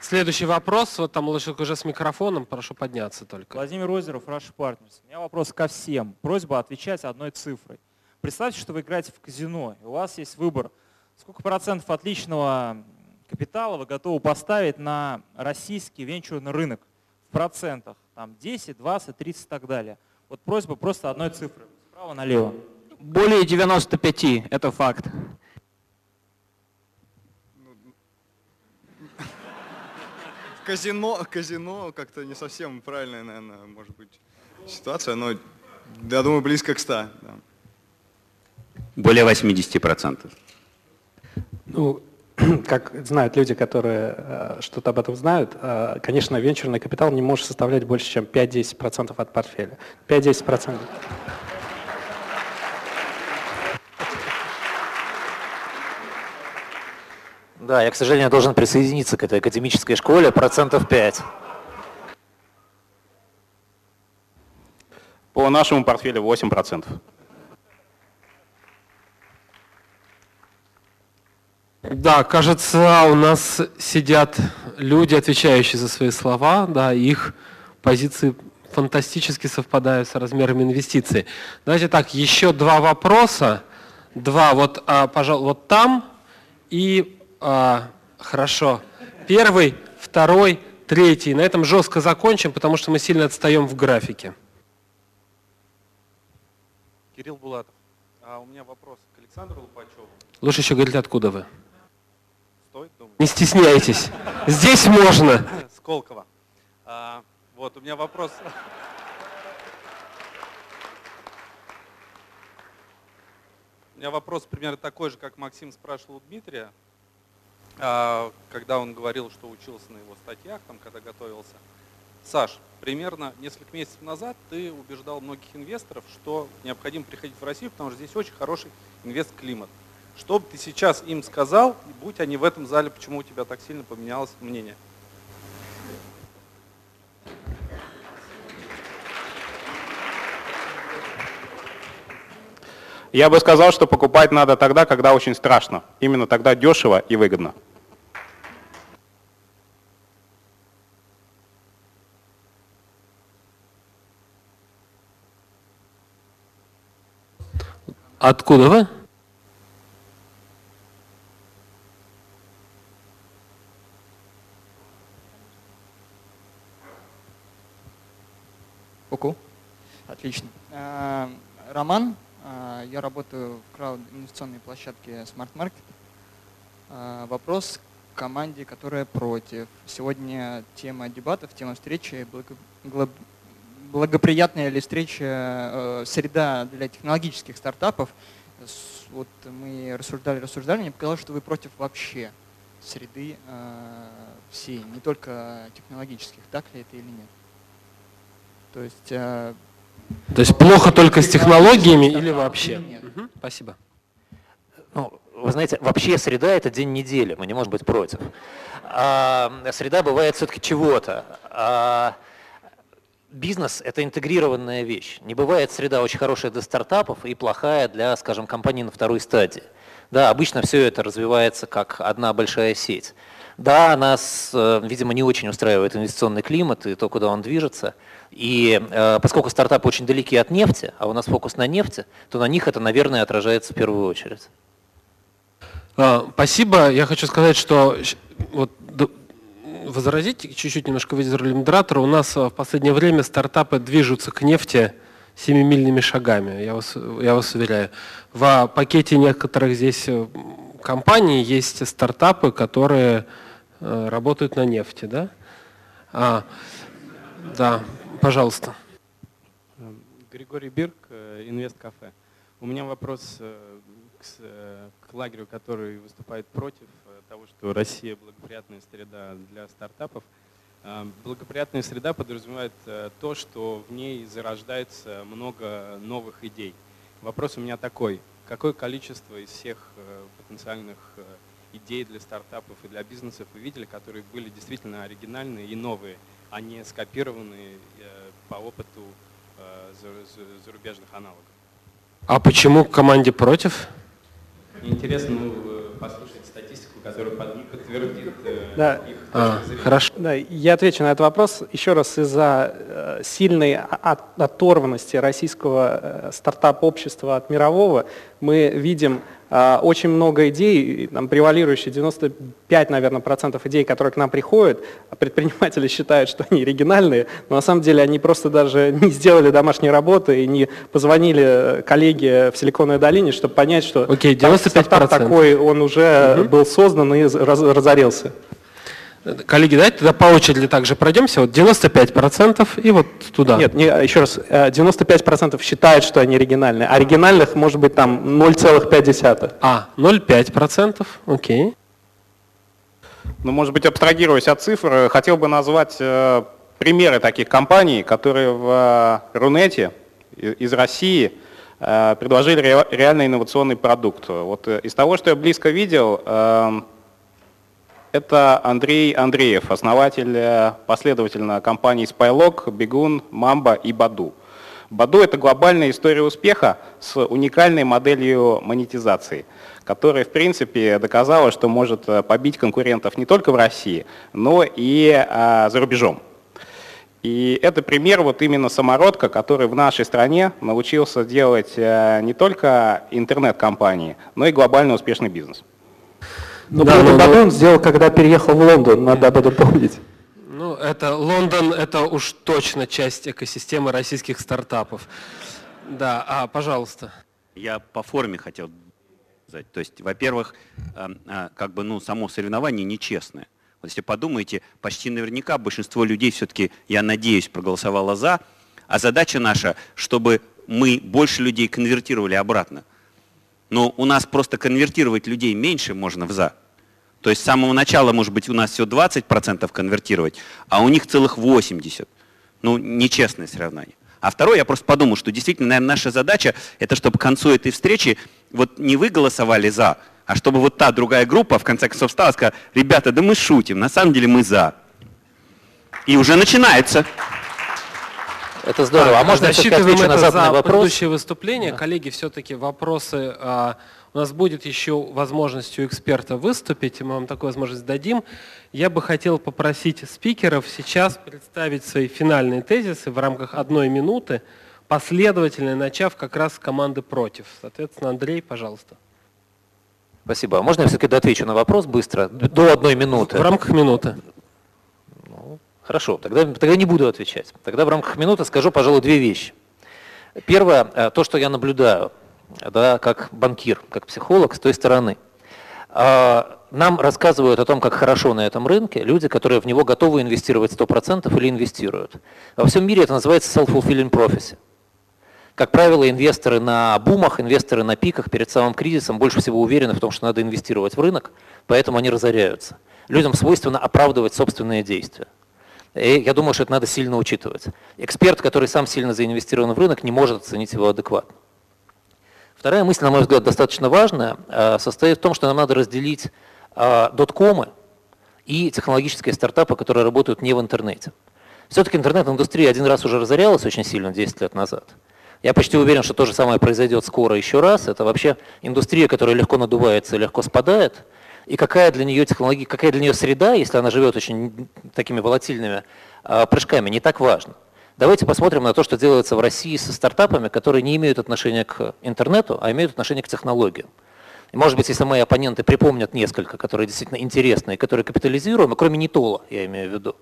Следующий вопрос. Вот там мужик уже с микрофоном. Прошу подняться только. Владимир Озеров, Rush Partners. У меня вопрос ко всем. Просьба отвечать одной цифрой. Представьте, что вы играете в казино, и у вас есть выбор. Сколько процентов отличного капитала вы готовы поставить на российский венчурный рынок в процентах? Там 10, 20, 30 и так далее. Вот просьба просто одной цифры. Справа налево. Более 95, это факт. Казино, казино как-то не совсем правильная, наверное, может быть, ситуация, но я думаю, близко к 100. да. Более 80%. Ну, как знают люди, которые э, что-то об этом знают, э, конечно, венчурный капитал не может составлять больше, чем 5-10% от портфеля. 5-10%. Да, я, к сожалению, должен присоединиться к этой академической школе, процентов 5. По нашему портфелю 8%. Да, кажется, у нас сидят люди, отвечающие за свои слова, да, их позиции фантастически совпадают с размерами инвестиций. Давайте так, еще два вопроса. Два, вот, а, пожалуй, вот там и а, хорошо. Первый, второй, третий. На этом жестко закончим, потому что мы сильно отстаем в графике. Кирилл Булатов. А у меня вопрос к Александру Лупачеву. Лучше еще говорить, откуда вы. Не стесняйтесь. Здесь можно. Сколково. А, вот, у меня вопрос. У меня вопрос примерно такой же, как Максим спрашивал у Дмитрия, а, когда он говорил, что учился на его статьях, там, когда готовился. Саш, примерно несколько месяцев назад ты убеждал многих инвесторов, что необходимо приходить в Россию, потому что здесь очень хороший инвест-климат. Что бы ты сейчас им сказал, и будь они в этом зале, почему у тебя так сильно поменялось мнение? Я бы сказал, что покупать надо тогда, когда очень страшно. Именно тогда дешево и выгодно. Откуда вы? Отлично. Э, Роман, э, я работаю в крауд-инвестиционной площадке Smart Market. Э, Вопрос к команде, которая против. Сегодня тема дебатов, тема встречи, благоприятная ли встреча, среда для технологических стартапов. Вот мы рассуждали, рассуждали, мне показалось, что вы против вообще среды всей, не только технологических, так ли это или нет? То есть То есть плохо только с технологиями или вообще? Спасибо. Ну, вы знаете, вообще среда – это день недели, мы не можем быть против. А среда бывает все-таки чего-то. А бизнес – это интегрированная вещь. Не бывает среда очень хорошая для стартапов и плохая для, скажем, компаний на второй стадии. Да, обычно все это развивается как одна большая сеть. Да, нас, э, видимо, не очень устраивает инвестиционный климат и то, куда он движется. И э, поскольку стартапы очень далеки от нефти, а у нас фокус на нефти, то на них это, наверное, отражается в первую очередь. А, Спасибо. Я хочу сказать, что вот возразить чуть-чуть немножко выйдет роли модератора. У нас а, в последнее время стартапы движутся к нефти семимильными шагами, я вас, я вас уверяю. В пакете некоторых здесь э, компаний есть стартапы, которые э, работают на нефти, да? А, да, пожалуйста. Григорий Бирк, э, Инвест Кафе. У меня вопрос э, к, э, к лагерю, который выступает против э, того, что Россия благоприятная среда для стартапов. Э, Благоприятная среда подразумевает э, то, что в ней зарождается много новых идей. Вопрос у меня такой. Какое количество из всех э, потенциальных э, идей для стартапов и для бизнесов вы видели, которые были действительно оригинальные и новые, а не скопированные э, по опыту э, за- за- зарубежных аналогов. А почему команде против? Интересно ну, э, послушать статистику, которая под- подтвердит Да. их А, хорошо. Да, я отвечу на этот вопрос. Еще раз, из-за сильной от- оторванности российского стартап-общества от мирового мы видим очень много идей, там превалирующие 95, наверное, процентов идей, которые к нам приходят, а предприниматели считают, что они оригинальные, но на самом деле они просто даже не сделали домашней работы и не позвонили коллеге в Силиконовой долине, чтобы понять, что там 95%. стартап такой, он уже был создан и раз- разорился. Коллеги, давайте тогда по очереди также пройдемся. Вот 95% и вот туда. Нет, не, еще раз, э, 95% считают, что они оригинальные. Оригинальных может быть там 0,5. А, 0,5%, окей. Ну, может быть, абстрагируясь от цифр, э, хотел бы назвать э, примеры таких компаний, которые в э, Рунете из России э, предложили ре- реально инновационный продукт. Вот э, из того, что я близко видел, эм, это Андрей Андреев, основатель э, последовательно компаний Spylog, Бегун, Мамба и Баду. Баду – это глобальная история успеха с уникальной моделью монетизации, которая, в принципе, доказала, что может э, побить конкурентов не только в России, но и а, за рубежом. И это пример вот именно самородка, который в нашей стране научился делать э, не только интернет-компании, но и глобально успешный бизнес. Но Да, при этом но- сделал, когда переехал в Лондон, надо об этом помнить. Ну, это Лондон, это уж точно часть экосистемы российских стартапов. Да, а, пожалуйста. Я по форме хотел сказать. То есть, во-первых, а, а, как бы, ну, само соревнование нечестное. Вот если подумаете, почти наверняка большинство людей все-таки, я надеюсь, проголосовало за, а задача наша, чтобы мы больше людей конвертировали обратно. Но у нас просто конвертировать людей меньше можно в за. То есть с самого начала, может быть, у нас всего 20% конвертировать, а у них целых 80%. Ну, нечестное соревнование. А второе, я просто подумал, что действительно, наверное, наша задача, это чтобы к концу этой встречи вот не вы голосовали за, а чтобы вот та другая группа в конце концов встала и сказала, ребята, да мы шутим, на самом деле мы за. И уже начинается. Это здорово. А можно я все-таки отвечу на заданный за вопрос? предыдущее выступление. Коллеги, все-таки вопросы. У нас будет еще возможность у эксперта выступить, и мы вам такую возможность дадим. Я бы хотел попросить спикеров сейчас представить свои финальные тезисы в рамках одной минуты, последовательно начав как раз с команды против. Соответственно, Андрей, пожалуйста. Спасибо. А можно я все-таки отвечу на вопрос быстро, до одной минуты? В рамках минуты. Хорошо, тогда, тогда не буду отвечать. Тогда в рамках минуты скажу, пожалуй, две вещи. Первое, э, то, что я наблюдаю, да, как банкир, как психолог с той стороны. А, Нам рассказывают о том, как хорошо на этом рынке люди, которые в него готовы инвестировать 100% или инвестируют. Во всем мире это называется self-fulfilling prophecy. Как правило, инвесторы на бумах, инвесторы на пиках перед самым кризисом больше всего уверены в том, что надо инвестировать в рынок, поэтому они разоряются. Людям свойственно оправдывать собственные действия. И я думаю, что это надо сильно учитывать. Эксперт, который сам сильно заинвестирован в рынок, не может оценить его адекватно. Вторая мысль, на мой взгляд, достаточно важная, э, состоит в том, что нам надо разделить э, доткомы и технологические стартапы, которые работают не в интернете. Все-таки интернет-индустрия один раз уже разорялась очень сильно 10 лет назад. Я почти уверен, что то же самое произойдет скоро еще раз. Это вообще индустрия, которая легко надувается легко спадает. И какая для нее технология, какая для нее среда, если она живет очень такими волатильными э, прыжками, не так важно. Давайте посмотрим на то, что делается в России со стартапами, которые не имеют отношения к интернету, а имеют отношение к технологиям. И может быть, если мои оппоненты припомнят несколько, которые действительно интересные, которые капитализируемы, кроме Нитола, я имею в виду,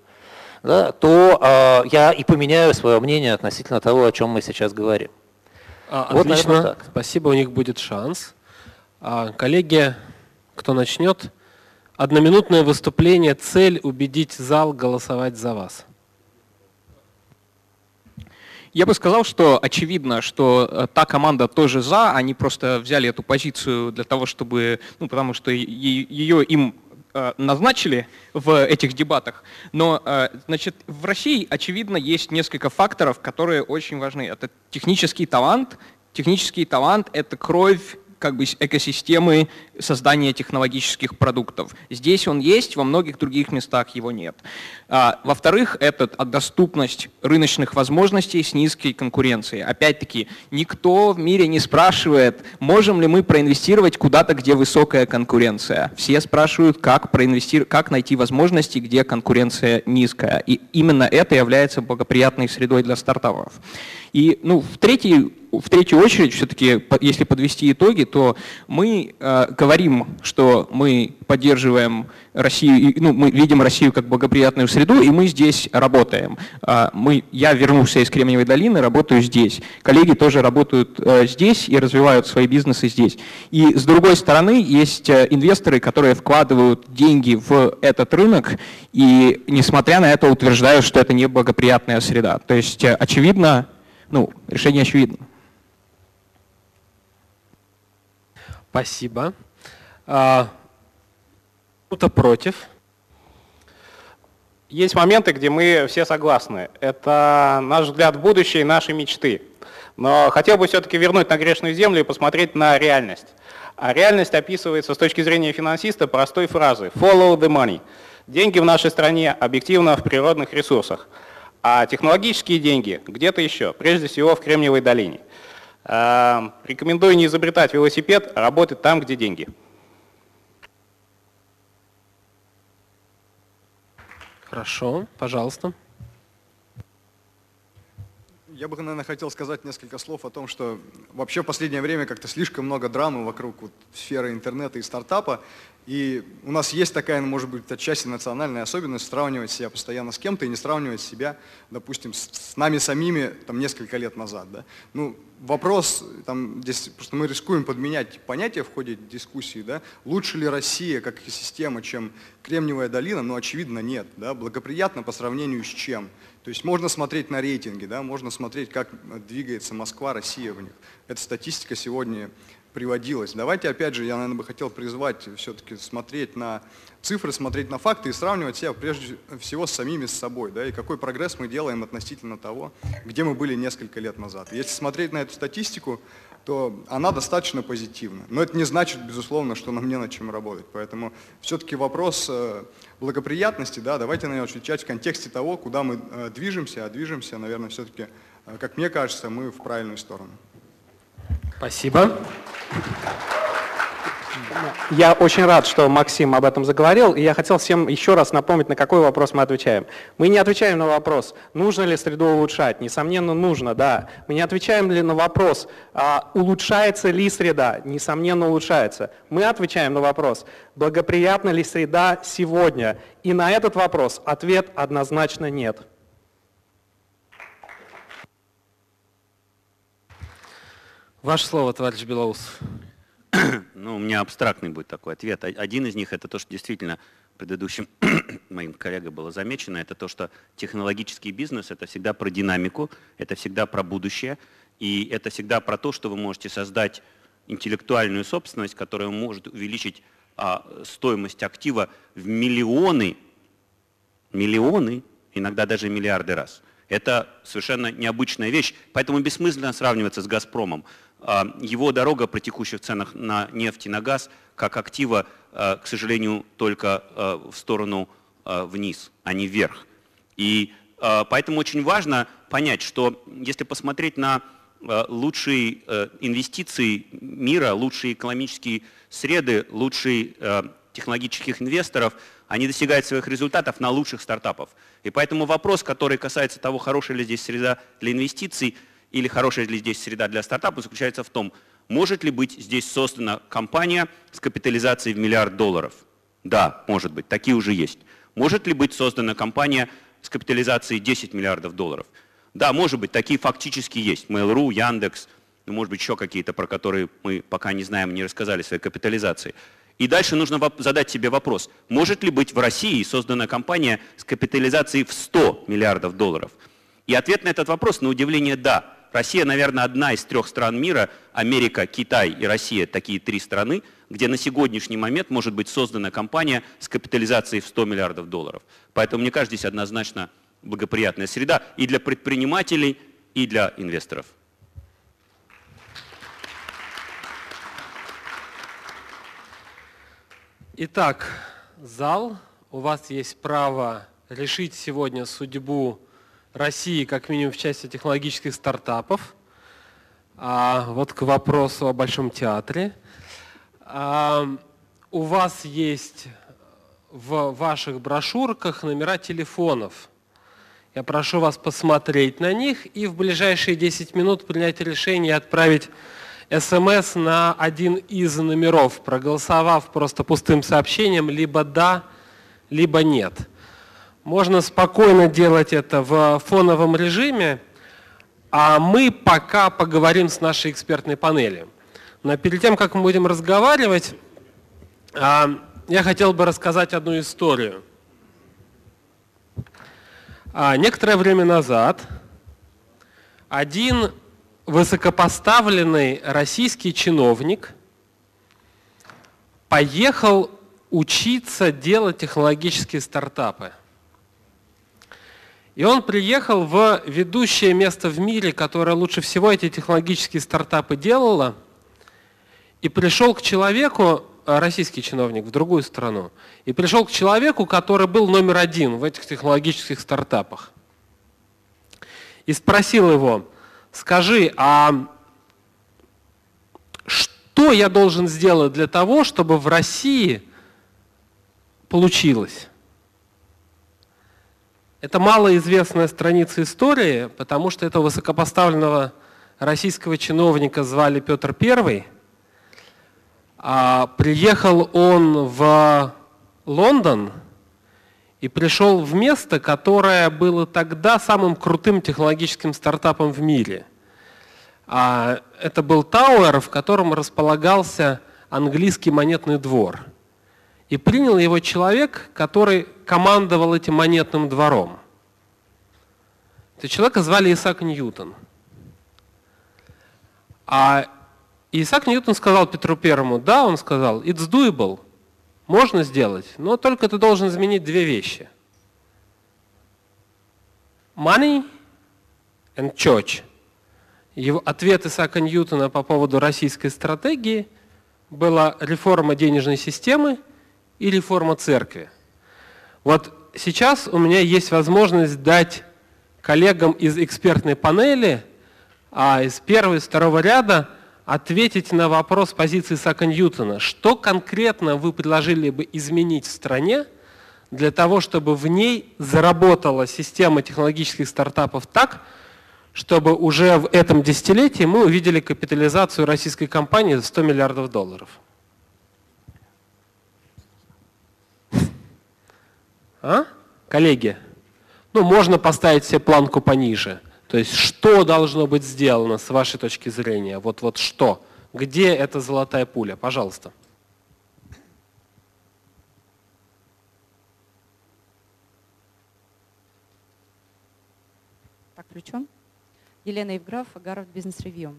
да, то э, я и поменяю свое мнение относительно того, о чем мы сейчас говорим. А, вот, отлично, наверное, так. спасибо, у них будет шанс. А, коллеги, кто начнет? Одноминутное выступление, цель убедить зал голосовать за вас. Я бы сказал, что очевидно, что э, та команда тоже за, они просто взяли эту позицию для того, чтобы, ну, потому что ее им э, назначили в этих дебатах. Но, э, значит, в России, очевидно, есть несколько факторов, которые очень важны. Это технический талант. Технический талант — это кровь как бы экосистемы создания технологических продуктов. Здесь он есть, во многих других местах его нет. А, во-вторых, это доступность рыночных возможностей с низкой конкуренцией. Опять-таки, никто в мире не спрашивает, можем ли мы проинвестировать куда-то, где высокая конкуренция. Все спрашивают, как, проинвестировать, как найти возможности, где конкуренция низкая. И именно это является благоприятной средой для стартапов. И ну, в, третий, в третью очередь, все-таки, если подвести итоги, то мы э, говорим, что мы поддерживаем Россию, ну, мы видим Россию как благоприятную среду, и мы здесь работаем. Э, мы, я вернулся из Кремниевой долины, работаю здесь. Коллеги тоже работают э, здесь и развивают свои бизнесы здесь. И с другой стороны, есть э, инвесторы, которые вкладывают деньги в этот рынок, и несмотря на это утверждают, что это не благоприятная среда. То есть, э, очевидно, ну, решение очевидно. Спасибо. А, кто-то против? Есть моменты, где мы все согласны. Это наш взгляд в будущее наши мечты. Но хотел бы все-таки вернуть на грешную землю и посмотреть на реальность. А реальность описывается с точки зрения финансиста простой фразой «follow the money». Деньги в нашей стране объективно в природных ресурсах. А технологические деньги где-то еще, прежде всего в Кремниевой долине. Эм, рекомендую не изобретать велосипед, а работать там, где деньги. Хорошо, пожалуйста. Я бы, наверное, хотел сказать несколько слов о том, что вообще в последнее время как-то слишком много драмы вокруг вот, сферы интернета и стартапа. И у нас есть такая, может быть, отчасти национальная особенность сравнивать себя постоянно с кем-то и не сравнивать себя, допустим, с, с нами самими там, несколько лет назад. Да? Ну, вопрос, там, здесь просто мы рискуем подменять понятия в ходе дискуссии. Да? Лучше ли Россия как система, чем Кремниевая долина? Ну, очевидно, нет. Да? Благоприятно по сравнению с чем? То есть можно смотреть на рейтинги, да? можно смотреть, как двигается Москва, Россия в них. Эта статистика сегодня приводилась. Давайте, опять же, я, наверное, бы хотел призвать все-таки смотреть на цифры, смотреть на факты и сравнивать себя прежде всего с самими с собой, да, и какой прогресс мы делаем относительно того, где мы были несколько лет назад. Если смотреть на эту статистику, то она достаточно позитивна. Но это не значит, безусловно, что нам не над чем работать. Поэтому все-таки вопрос э, благоприятности, да, давайте на него отвечать в контексте того, куда мы э, движемся, а движемся, наверное, все-таки, э, как мне кажется, мы в правильную сторону. Спасибо. Я очень рад, что Максим об этом заговорил, и я хотел всем еще раз напомнить, на какой вопрос мы отвечаем. Мы не отвечаем на вопрос, нужно ли среду улучшать. Несомненно, нужно, да. Мы не отвечаем ли на вопрос, а улучшается ли среда. Несомненно, улучшается. Мы отвечаем на вопрос, благоприятна ли среда сегодня. И на этот вопрос ответ однозначно нет. Ваше слово, товарищ Белоус. Ну, у меня абстрактный будет такой ответ. Один из них это то, что действительно предыдущим моим коллегой было замечено, это то, что технологический бизнес это всегда про динамику, это всегда про будущее, и это всегда про то, что вы можете создать интеллектуальную собственность, которая может увеличить а, стоимость актива в миллионы, миллионы, иногда даже миллиарды раз. Это совершенно необычная вещь, поэтому бессмысленно сравниваться с «Газпромом». А, его дорога при текущих ценах на нефть и на газ как актива, а, к сожалению, только а, в сторону вниз, а не вверх. И поэтому очень важно понять, что если посмотреть на лучшие инвестиции мира, лучшие экономические среды, лучшие технологических инвесторов, они достигают своих результатов на лучших стартапов. И поэтому вопрос, который касается того, хорошая ли здесь среда для инвестиций или хорошая ли здесь среда для стартапа, заключается в том, может ли быть здесь создана компания с капитализацией в миллиард долларов? Да, может быть, такие уже есть. Может ли быть создана компания с капитализацией 10 миллиардов долларов? Да, может быть, такие фактически есть. Mail.ru, Яндекс, ну, может быть, еще какие-то, про которые мы пока не знаем, не рассказали своей капитализации. И дальше нужно задать себе вопрос, может ли быть в России создана компания с капитализацией в 100 миллиардов долларов? И ответ на этот вопрос, на удивление, да. Россия, наверное, одна из трех стран мира, Америка, Китай и Россия, такие три страны, где на сегодняшний момент может быть создана компания с капитализацией в 100 миллиардов долларов. Поэтому, мне кажется, здесь однозначно благоприятная среда и для предпринимателей, и для инвесторов. Итак, зал, у вас есть право решить сегодня судьбу России, как минимум в части технологических стартапов. А вот к вопросу о Большом театре. А, у вас есть в ваших брошюрках номера телефонов. Я прошу вас посмотреть на них и в ближайшие 10 минут принять решение отправить смс на один из номеров, проголосовав просто пустым сообщением либо «да», либо «нет». Можно спокойно делать это в фоновом режиме, а мы пока поговорим с нашей экспертной панелью. Но перед тем, как мы будем разговаривать, а, я хотел бы рассказать одну историю. А, некоторое время назад один высокопоставленный российский чиновник поехал учиться делать технологические стартапы. И он приехал в ведущее место в мире, которое лучше всего эти технологические стартапы делало, и пришел к человеку, э, российский чиновник, в другую страну, и пришел к человеку, который был номер один в этих технологических стартапах. И спросил его, скажи, а что я должен сделать для того, чтобы в России получилось? Это малоизвестная страница истории, потому что этого высокопоставленного российского чиновника звали Петр I. А приехал он в Лондон и пришел в место, которое было тогда самым крутым технологическим стартапом в мире. А это был Тауэр, в котором располагался английский монетный двор. И принял его человек, который командовал этим монетным двором. Это человека звали Исаак Ньютон. А Исаак Ньютон сказал Петру Первому, да, он сказал, it's doable – можно сделать, но только ты должен изменить две вещи. Money and church. Его ответ Исаака Ньютона по поводу российской стратегии была реформа денежной системы и реформа церкви. Вот сейчас у меня есть возможность дать коллегам из экспертной панели, а из первого и второго ряда – ответить на вопрос позиции Исаака Ньютона. Что конкретно вы предложили бы изменить в стране для того, чтобы в ней заработала система технологических стартапов так, чтобы уже в этом десятилетии мы увидели капитализацию российской компании в 100 миллиардов долларов? А? Коллеги, ну можно поставить себе планку пониже – то есть что должно быть сделано с вашей точки зрения? Вот, вот что? Где эта золотая пуля? Пожалуйста. Так, включен. Елена Евграф, Гарвард Бизнес Ревью.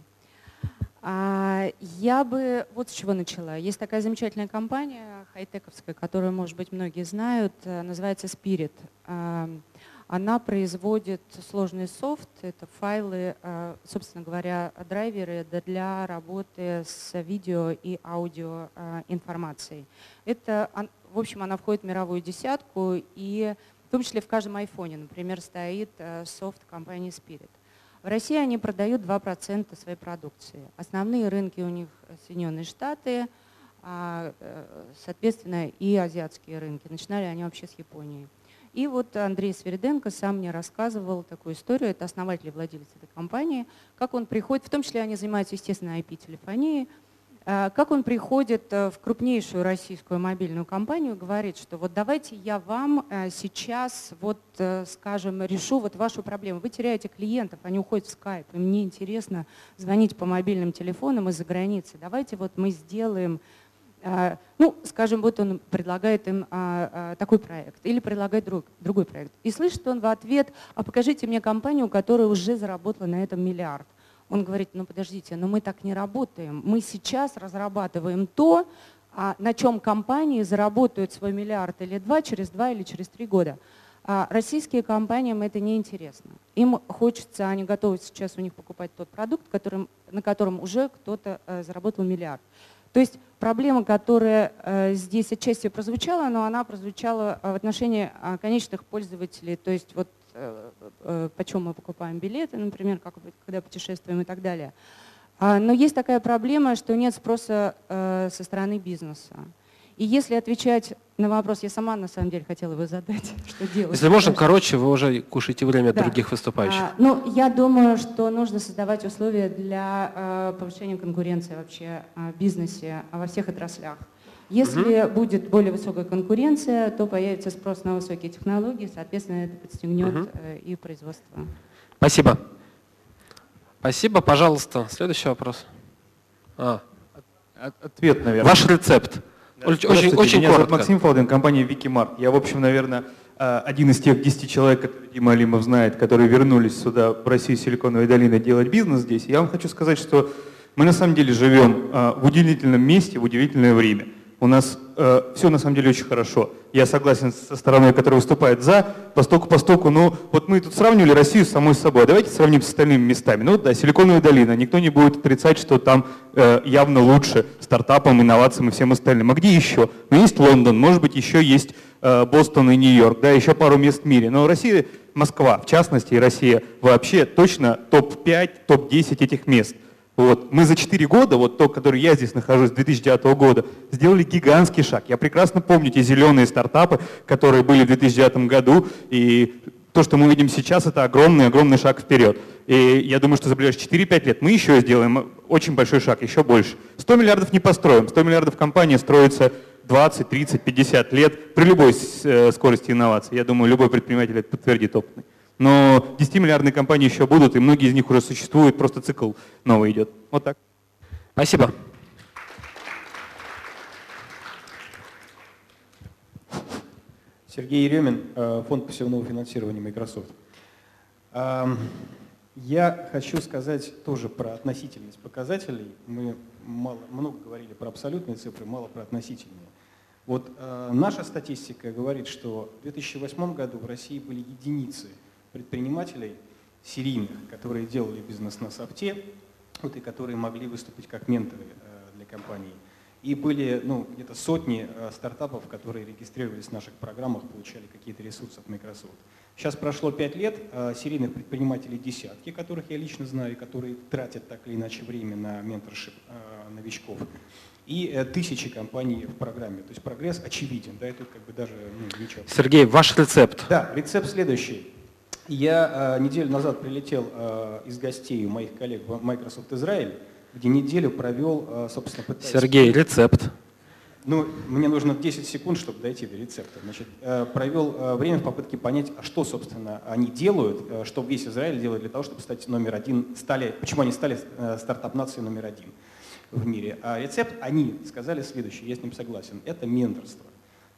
Я бы вот с чего начала. Есть такая замечательная компания хай-тековская, которую, может быть, многие знают, э, называется Spirit. Она производит сложный софт, это файлы, э, собственно говоря, драйверы для работы с видео и аудио э, информацией. Это, в общем, она входит в мировую десятку, и том числе в каждом айфоне, например, стоит софт компании Spirit. В России они продают 2% своей продукции. Основные рынки у них Соединенные Штаты, а, э, соответственно, и азиатские рынки. Начинали они вообще с Японии. И вот Андрей Свериденко сам мне рассказывал такую историю, это основатель и владелец этой компании, как он приходит, в том числе они занимаются, естественно, IP-телефонией, а, как он приходит э, в крупнейшую российскую мобильную компанию, говорит, что вот давайте я вам э, сейчас, вот, скажем, решу вот вашу проблему. Вы теряете клиентов, они уходят в скайп, и мне интересно звонить по мобильным телефонам из-за границы. Давайте вот мы сделаем ну, скажем, вот он предлагает им а, а, такой проект или предлагает друг, другой проект. И слышит он в ответ, а покажите мне компанию, которая уже заработала на этом миллиард. Он говорит, ну подождите, но мы так не работаем. Мы сейчас разрабатываем то, на чем компании заработают свой миллиард или два через два или через три года. А российские компаниям это не интересно. Им хочется, они готовы сейчас у них покупать тот продукт, которым, на котором уже кто-то э, заработал миллиард. То есть проблема, которая э, здесь отчасти прозвучала, но она прозвучала в отношении э, конечных пользователей. То есть вот э, почем мы покупаем билеты, например, как, когда путешествуем и так далее. А, но есть такая проблема, что нет спроса со стороны бизнеса. И если отвечать на вопрос, я сама на самом деле хотела его задать, что делать. Если можно, короче, вы уже кушаете время да. других выступающих. А, ну, я думаю, что нужно создавать условия для э, повышения конкуренции вообще э, в бизнесе э, во всех отраслях. Если угу. будет более высокая конкуренция, то появится спрос на высокие технологии, соответственно, это подстегнет угу. э, и производство. Спасибо. Спасибо. Пожалуйста, следующий вопрос. А. Ответ, наверное. Ваш рецепт. Очень, очень Меня коротко. зовут Максим Фалдин, компания Викимарт. Я, в общем, наверное, а, один из тех 10 человек, которые Дима Алимов знает, которые вернулись сюда, в Россию, Силиконовой долины, делать бизнес здесь. Я вам хочу сказать, что мы на самом деле живем а, в удивительном месте, в удивительное время. У нас э, все на самом деле очень хорошо. Я согласен со стороной, которая выступает за, постоку постоку. Ну, вот мы тут сравнивали Россию с самой собой. Давайте сравним с остальными местами. Ну да, Силиконовая долина. Никто не будет отрицать, что там э, явно лучше стартапам, инновациям и всем остальным. А где еще? Ну, есть Лондон, может быть, еще есть э, Бостон и Нью-Йорк, да, еще пару мест в мире. Но Россия, Москва, в частности, и Россия вообще точно топ-5, топ-10 этих мест. Вот. Мы за 4 года, вот то, который я здесь нахожусь, с 2009 года, сделали гигантский шаг. Я прекрасно помню те зеленые стартапы, которые были в 2009 году, и то, что мы видим сейчас, это огромный-огромный шаг вперед. И я думаю, что за ближайшие 4-5 лет мы еще сделаем очень большой шаг, еще больше. 100 миллиардов не построим. 100 миллиардов компания строится 20, 30, 50 лет при любой э, скорости инноваций. Я думаю, любой предприниматель это подтвердит опытный. Но 10-миллиардные компании еще будут, и многие из них уже существуют, просто цикл новый идет. Вот так. Спасибо. Сергей Еремин, э, фонд пассивного финансирования Microsoft. Я хочу сказать тоже про относительность показателей. Мы мало, много говорили про абсолютные цифры, мало про относительные. Вот э, наша статистика говорит, что в 2008 году в России были единицы предпринимателей серийных, которые делали бизнес на софте, вот, и которые могли выступить как менторы э, для компании. И были ну, где-то сотни э, стартапов, которые регистрировались в наших программах, получали какие-то ресурсы от Microsoft. Сейчас прошло пять лет, э, серийных предпринимателей десятки, которых я лично знаю, которые тратят так или иначе время на менторшип новичков. И тысячи компаний в программе. То есть прогресс очевиден, да, и тут как бы даже ну, ничего. Сергей, ваш рецепт. Да, рецепт следующий. Я э, неделю назад прилетел э, из гостей у моих коллег в Microsoft Израиль, где неделю провел, э, собственно, пытаясь... Сергей, рецепт. Ну, мне нужно 10 секунд, чтобы дойти до рецепта. Значит, э, провел э, время в попытке понять, а что, собственно, они делают, э, что весь Израиль делает для того, чтобы стать номер один, стали, почему они стали э, стартап-нацией номер один в мире. А рецепт они сказали следующее, я с ним согласен, это менторство.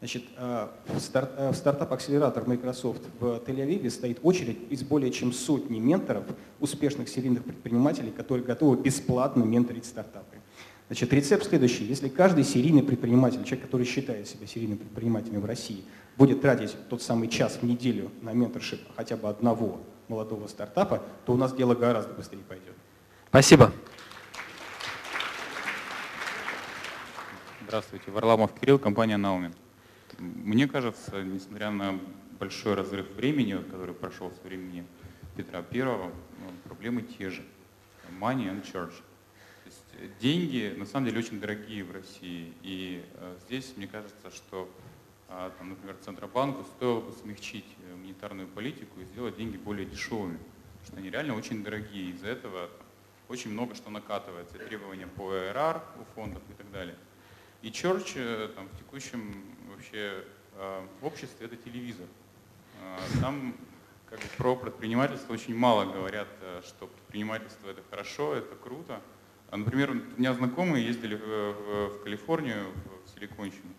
Значит, э, э, в стартап-акселератор Microsoft в Тель-Авиве стоит очередь из более чем сотни менторов, успешных серийных предпринимателей, которые готовы бесплатно менторить стартапы. Значит, рецепт следующий. Если каждый серийный предприниматель, человек, который считает себя серийным предпринимателем в России, будет тратить тот самый час в неделю на менторшип хотя бы одного молодого стартапа, то у нас дело гораздо быстрее пойдет. Спасибо. Здравствуйте. Варламов Кирилл, компания «Наумин». Мне кажется, несмотря на большой разрыв времени, который прошел со времени Петра Первого, ну, проблемы те же. Money and church. То есть э, деньги на самом деле очень дорогие в России. И э, здесь мне кажется, что, э, там, например, Центробанку стоило бы смягчить э, монетарную политику и сделать деньги более дешевыми. Потому что они реально очень дорогие. Из-за этого очень много что накатывается. Требования по РР у фондов и так далее. И э, там, в текущем вообще э, обществе это телевизор. Э, Там как бы, про предпринимательство очень мало говорят, э, что предпринимательство это хорошо, это круто. А, Например, у меня знакомые ездили в, в- Калифорнию, в Силиконщину.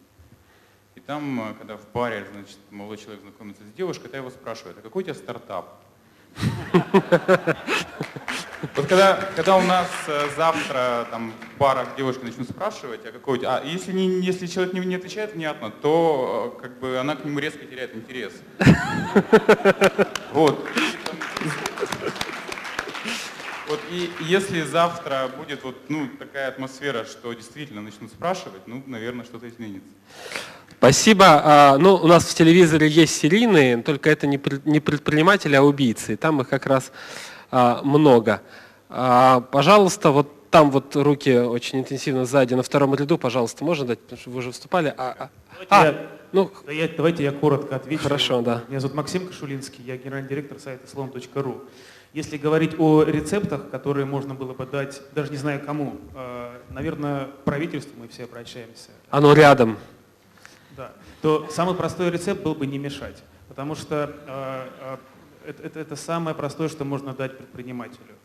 И там, когда в баре, значит, молодой человек знакомится с девушкой, та его спрашивает, а какой у тебя стартап? Вот когда, когда у нас э, завтра там, в барах девушки начнут спрашивать, а какой. А если, не, если человек не, не отвечает внятно, то э, как бы она к нему резко теряет интерес. Вот. Вот и если завтра будет вот ну, такая атмосфера, что действительно начнут спрашивать, ну, наверное, что-то изменится. Спасибо. А, Ну, у нас в телевизоре есть серийные, только это не не предприниматели, а убийцы. Там их как раз много. А, Пожалуйста, вот там вот руки очень интенсивно сзади, на втором ряду, пожалуйста, можно дать, потому что вы уже выступали. А, а- Давайте, а, я, ну, да я- давайте я коротко отвечу. Хорошо, да. Меня зовут Максим Кашулинский, я генеральный директор сайта слом.ру. Если говорить о рецептах, которые можно было бы дать, даже не знаю кому, наверное, правительству мы все обращаемся, оно рядом. да, то самый простой рецепт был бы не мешать. Потому что это, это- это самое простое, что можно дать предпринимателю.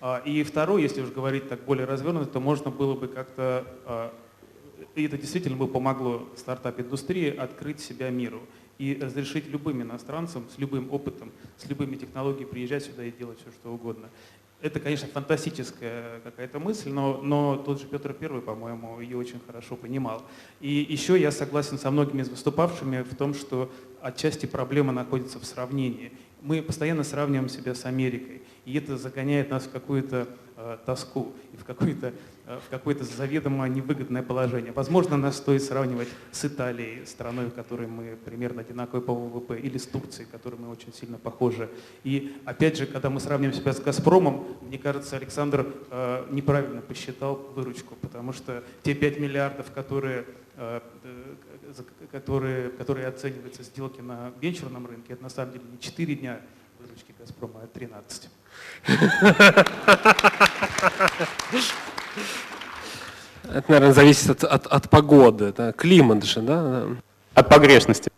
А, И второе, если уж говорить так более развернуто, то можно было бы как-то, э, и это действительно бы помогло стартап-индустрии открыть себя миру и разрешить любым иностранцам с любым опытом, с любыми технологиями приезжать сюда и делать все, что угодно. Это, конечно, фантастическая какая-то мысль, но, но тот же Петр I, по-моему, ее очень хорошо понимал. И еще я согласен со многими из выступавшими в том, что отчасти проблема находится в сравнении. Мы постоянно сравниваем себя с Америкой, и это загоняет нас в какую-то э, тоску и в какое-то э, в какое-то заведомо невыгодное положение. Возможно, нас стоит сравнивать с Италией, страной, в которой мы примерно одинаковые по ВВП, или с Турцией, в которой мы очень сильно похожи. И опять же, когда мы сравниваем себя с «Газпромом», мне кажется, Александр э, неправильно посчитал выручку, потому что те 5 миллиардов, которые, э, э, которые, которые оцениваются сделки на венчурном рынке, это на самом деле не 4 дня выручки «Газпрома», а 13. Это, наверное, зависит от, от- от погоды. да, Климат же, да? От погрешности.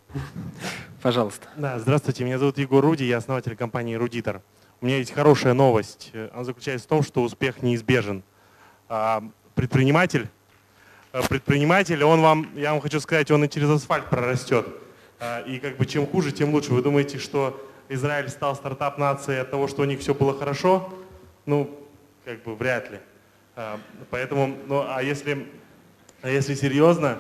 Пожалуйста. Да, здравствуйте, меня зовут Егор Руди, я основатель компании Рудитор. У меня есть хорошая новость. Э, Она заключается в том, что успех неизбежен. А, Предприниматель, э, предприниматель, он вам, я вам хочу сказать, он и через асфальт прорастет. А, И как бы чем хуже, тем лучше. Вы думаете, что Израиль стал стартап-нацией от того, что у них все было хорошо? Ну, как бы вряд ли. А, Поэтому, ну, а если, а если серьезно,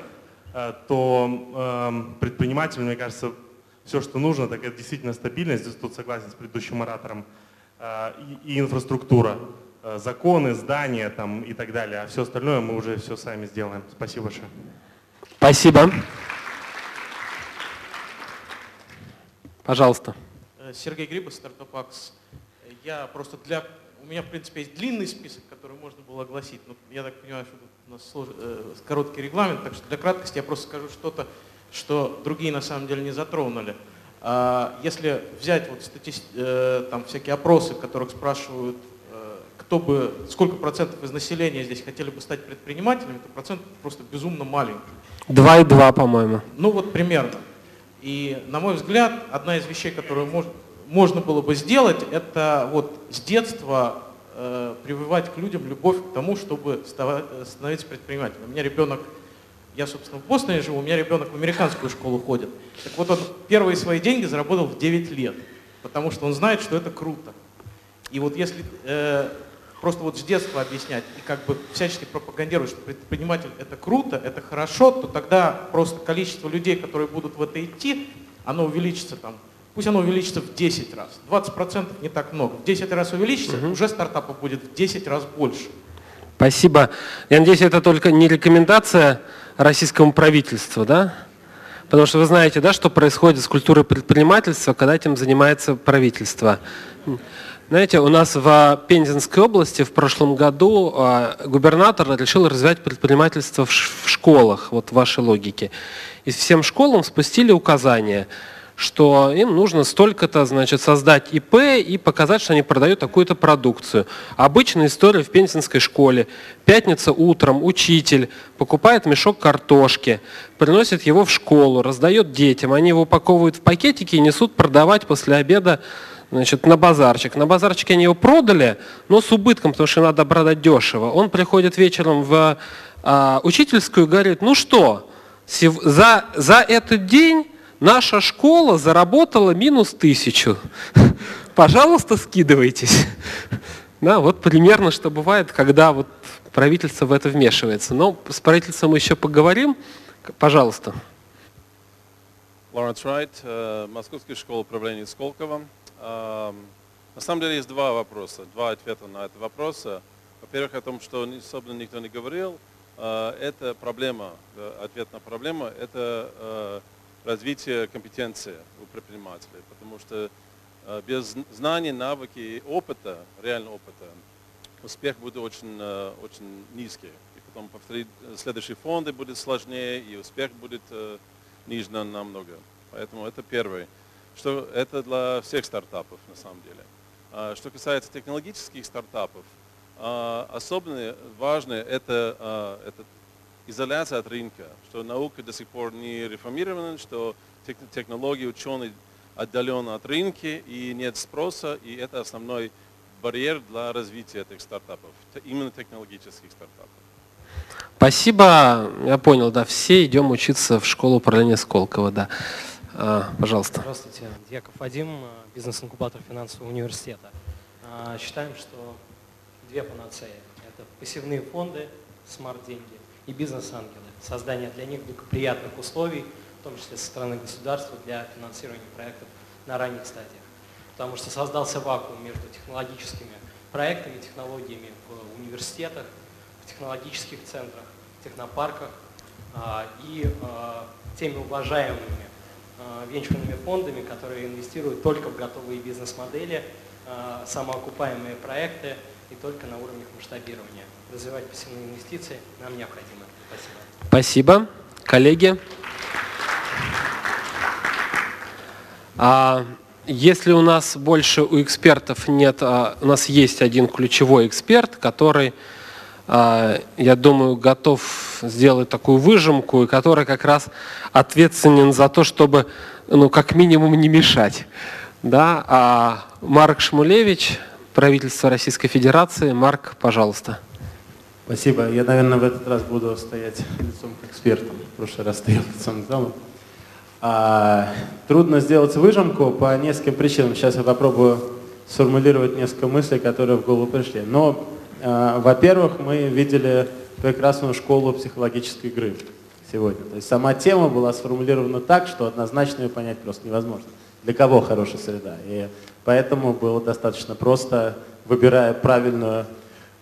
э, то предпринимателю, мне кажется, все, что нужно, так это действительно стабильность, здесь тут согласен с предыдущим оратором, и, инфраструктура, законы, здания там, и так далее. А все остальное мы уже все сами сделаем. Спасибо большое. Спасибо. Пожалуйста. Э, Сергей Грибов, Стартапакс. Я просто для... У меня, в принципе, есть длинный список, который можно было огласить. Но я так понимаю, что тут у нас слож- э, короткий регламент, так что для краткости я просто скажу что-то, что другие на самом деле не затронули. А, Если взять вот статис- э, там всякие опросы, в которых спрашивают, э, кто бы, сколько процентов из населения здесь хотели бы стать предпринимателями, то процент просто безумно маленький. Два и два, по-моему. Ну вот примерно. И, на мой взгляд, одна из вещей, которую мож- можно было бы сделать, это вот с детства э, прививать к людям любовь к тому, чтобы э, становиться предпринимателем. У меня ребенок, я, собственно, в Бостоне живу, у меня ребенок в американскую школу ходит. Так вот, он первые свои деньги заработал в 9 лет, потому что он знает, что это круто. И вот если э, просто вот с детства объяснять и как бы всячески пропагандировать, что предприниматель это круто, это хорошо, то тогда просто количество людей, которые будут в это идти, оно увеличится там, пусть оно увеличится в 10 раз. 20% не так много. В 10 раз увеличится, уже стартапов будет в 10 раз больше. Спасибо. Я надеюсь, это только не рекомендация российскому правительству, да? Потому что вы знаете, да, что происходит с культурой предпринимательства, когда этим занимается правительство. Знаете, у нас в Пензенской области в прошлом году а, губернатор решил развивать предпринимательство в школах, вот в вашей логике. И всем школам спустили указания, что им нужно столько-то, значит, создать ИП и показать, что они продают такую-то продукцию. Обычная история в пензенской школе. Пятница утром учитель покупает мешок картошки, приносит его в школу, раздает детям, они его упаковывают в пакетики и несут продавать после обеда значит, на базарчик. На базарчике они его продали, но с убытком, потому что надо продать дешево. Он приходит вечером в а, учительскую и говорит, ну что, за, за этот день наша школа заработала минус тысячу. Пожалуйста, скидывайтесь. Да, вот примерно, что бывает, когда вот правительство в это вмешивается. Но с правительством мы еще поговорим. Пожалуйста. Лоренс Райт, э, Московская школа управления Сколково. На самом деле есть два вопроса, два ответа на это вопроса. Во-первых, о том, что особенно никто не говорил, а, это проблема, ответ на проблему, это развитие компетенции у предпринимателей, потому что а, без знаний, навыки и опыта, реального опыта, успех будет очень, очень низкий. И потом повторить следующие фонды будет сложнее, и успех будет ниже намного. Поэтому это первый что это для всех стартапов на самом деле. А, что касается технологических стартапов, особенно важное это, это изоляция от рынка, что наука до сих пор не реформирована, что технологии, ученые отдалены от рынка и нет спроса, и это основной барьер для развития этих стартапов, именно технологических стартапов. Спасибо, я понял, да, все идем учиться в школу управления Сколково, да. А, пожалуйста. Здравствуйте. Дьяков Вадим, бизнес-инкубатор финансового университета. А, считаем, что две панацеи. Это пассивные фонды, смарт-деньги и бизнес-ангелы. Создание для них благоприятных условий, в том числе со стороны государства, для финансирования проектов на ранних стадиях. Потому что создался вакуум между технологическими проектами, технологиями в университетах, в технологических центрах, технопарках а, и теми уважаемыми Э, венчурными фондами, которые инвестируют только в готовые бизнес-модели, самоокупаемые проекты и только на уровнях масштабирования. Развивать пассивные инвестиции нам необходимо. Спасибо. Спасибо. Коллеги. А если у нас больше у экспертов нет, а у нас есть один ключевой эксперт, который, а, я думаю, готов сделать такую выжимку, и который как раз ответственен за то, чтобы, ну, как минимум, не мешать. Да? А Марк Шмулевич, правительство Российской Федерации. Марк, пожалуйста. Спасибо. Я, наверное, в этот раз буду стоять лицом к экспертам. В прошлый раз стоял лицом к залу. А, трудно сделать выжимку по нескольким причинам. Сейчас я попробую сформулировать несколько мыслей, которые в голову пришли. Но, а, во-первых, мы видели прекрасную школу психологической игры сегодня. То есть сама тема была сформулирована так, что однозначно ее понять просто невозможно. Для кого хорошая среда? И поэтому было достаточно просто, выбирая правильную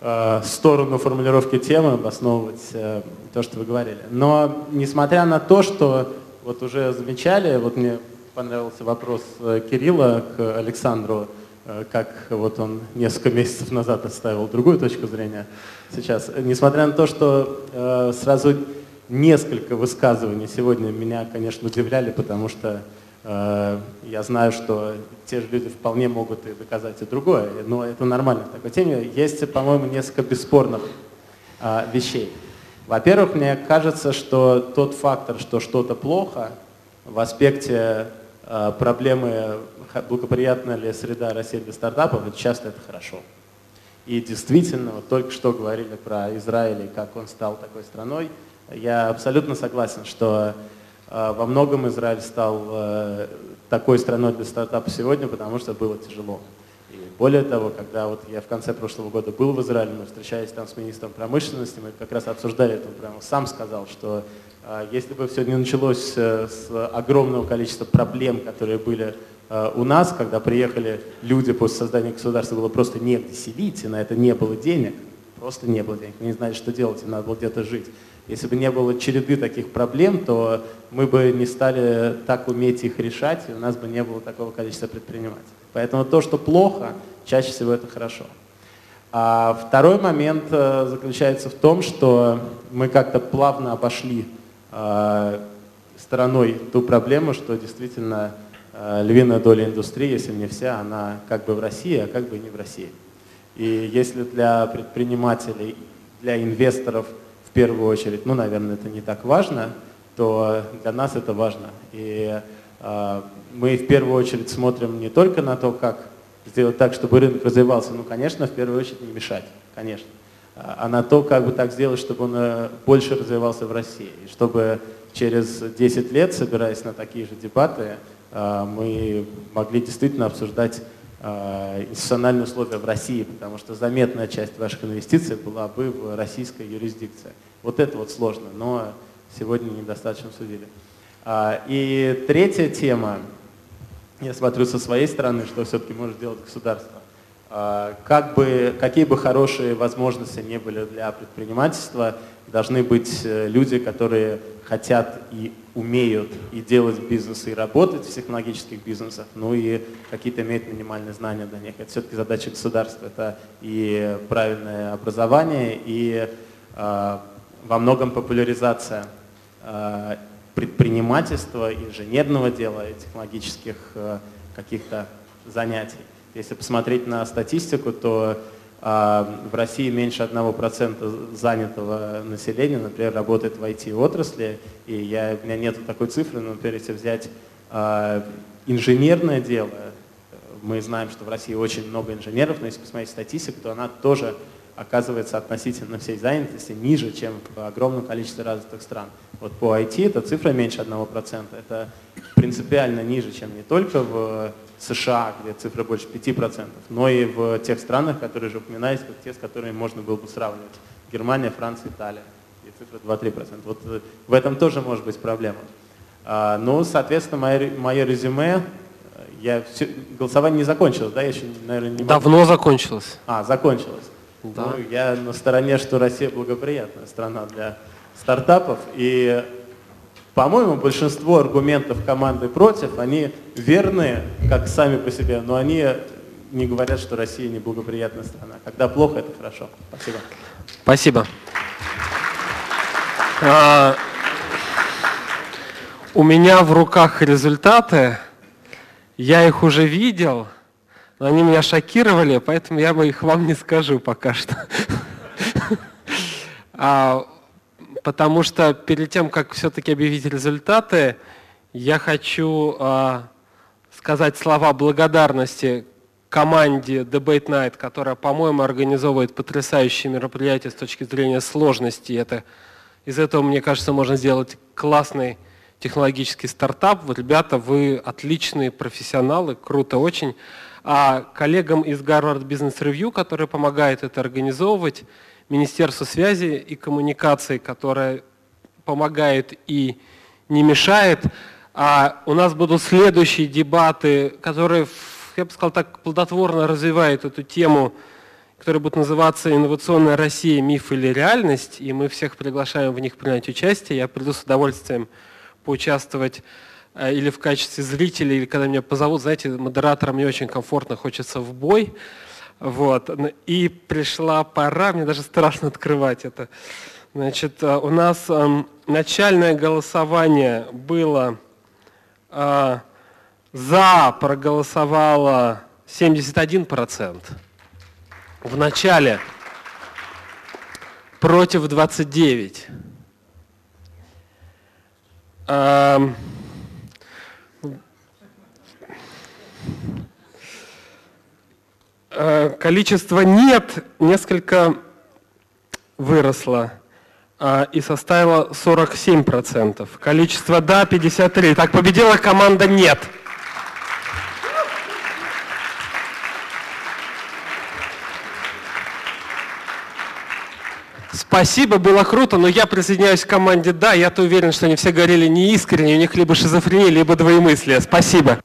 э, сторону формулировки темы, обосновывать э, то, что вы говорили. Но несмотря на то, что вот уже замечали, вот мне понравился вопрос э, Кирилла к Александру, Э, как вот он несколько месяцев назад оставил другую точку зрения сейчас. Несмотря на то, что э, сразу несколько высказываний сегодня меня, конечно, удивляли, потому что я знаю, что те же люди вполне могут и доказать и другое, но это нормально в такой теме. Есть, по-моему, несколько бесспорных э, вещей. Во-первых, мне кажется, что тот фактор, что что-то плохо в аспекте э, проблемы благоприятная ли среда России для стартапов, часто это хорошо. И действительно, вот только что говорили про Израиль и как он стал такой страной, я абсолютно согласен, что э, во многом Израиль стал э, такой страной для стартапа сегодня, потому что было тяжело. И более того, когда вот я в конце прошлого года был в Израиле, мы встречались там с министром промышленности, мы как раз обсуждали это, он прямо сам сказал, что э, если бы все не началось с огромного количества проблем, которые были Э, у нас, когда приехали люди после создания государства, было просто негде селить, и на это не было денег. Просто не было денег. Мы не знали, что делать, им надо было где-то жить. Если бы не было череды таких проблем, то мы бы не стали так уметь их решать, и у нас бы не было такого количества предпринимателей. Поэтому то, что плохо, чаще всего это хорошо. А второй момент э, заключается в том, что мы как-то плавно обошли э, стороной ту проблему, что действительно э, львиная доля индустрии, если не вся, она как бы в России, а как бы не в России. И если для предпринимателей, для инвесторов первую очередь, ну, наверное, это не так важно, то для нас это важно. И э, мы в первую очередь смотрим не только на то, как сделать так, чтобы рынок развивался, ну, конечно, в первую очередь не мешать, конечно, а на то, как бы так сделать, чтобы он э, больше развивался в России, и чтобы через 10 лет, собираясь на такие же дебаты, э, мы могли действительно обсуждать э, институциональные условия в России, потому что заметная часть ваших инвестиций была бы в российской юрисдикции. Вот это вот сложно, но сегодня недостаточно судили. А, и третья тема, я смотрю со своей стороны, что все-таки может делать государство. А, как бы, какие бы хорошие возможности не были для предпринимательства, должны быть э, люди, которые хотят и умеют и делать бизнес, и работать в технологических бизнесах, ну и какие-то имеют минимальные знания для них. Это все-таки задача государства. Это и правильное образование, и э, во многом популяризация э, предпринимательства, инженерного дела и технологических э, каких-то занятий. Если посмотреть на статистику, то а, в России меньше 1% занятого населения, например, работает в IT-отрасли, и я, у меня нет такой цифры, но, например, если взять инженерное дело, мы знаем, что в России очень много инженеров, но если посмотреть статистику, то она тоже оказывается относительно всей занятости ниже, чем в огромном количестве развитых стран. Вот по IT эта цифра меньше 1%. Это принципиально ниже, чем не только в США, где цифра больше 5%, но и в тех странах, которые уже упоминались, как те, с которыми можно было бы сравнивать. Германия, Франция, Италия. И цифра 2-3%. Вот э, в этом тоже может быть проблема. Ну, соответственно, мое, мое резюме, э, я все, голосование не закончилось, да? Я еще, наверное, не Давно закончилось. А, закончилось. Да. Ну, я на стороне, что Россия благоприятная страна для стартапов. И, по-моему, большинство аргументов команды против, они верные, как сами по себе, но они не говорят, что Россия не благоприятная страна. Когда плохо, это хорошо. Спасибо. Спасибо. А, у меня в руках результаты. Я их уже видел. Но они меня шокировали, поэтому я их вам не скажу пока что. А, потому что перед тем, как все-таки объявить результаты, я хочу а, сказать слова благодарности команде Debate Night, которая, по-моему, организовывает потрясающие мероприятия с точки зрения сложности. Это, из этого, мне кажется, можно сделать классный технологический стартап. Вот, ребята, вы отличные профессионалы, круто очень а коллегам из Harvard Business Review, которые помогают это организовывать, Министерству связи и коммуникаций, которое помогает и не мешает. А у нас будут следующие дебаты, которые, я бы сказал так, плодотворно развивают эту тему, которые будут называться «Инновационная Россия. Миф или реальность?». И мы всех приглашаем в них принять участие. Я приду с удовольствием поучаствовать или в качестве зрителя, или когда меня позовут, знаете, модератором мне очень комфортно, хочется в бой. Вот. И пришла пора, мне даже страшно открывать это. Значит, э, у нас эм, начальное голосование было э, за проголосовало 71%. В начале против 29%. Эм, Э, количество «нет» несколько выросло э, и составило 47%. Количество «да» 53%. Так победила команда «нет». Спасибо, было круто, но я присоединяюсь к команде «да». Я-то уверен, что они все говорили неискренне, у них либо шизофрения, либо двоемыслие. Спасибо.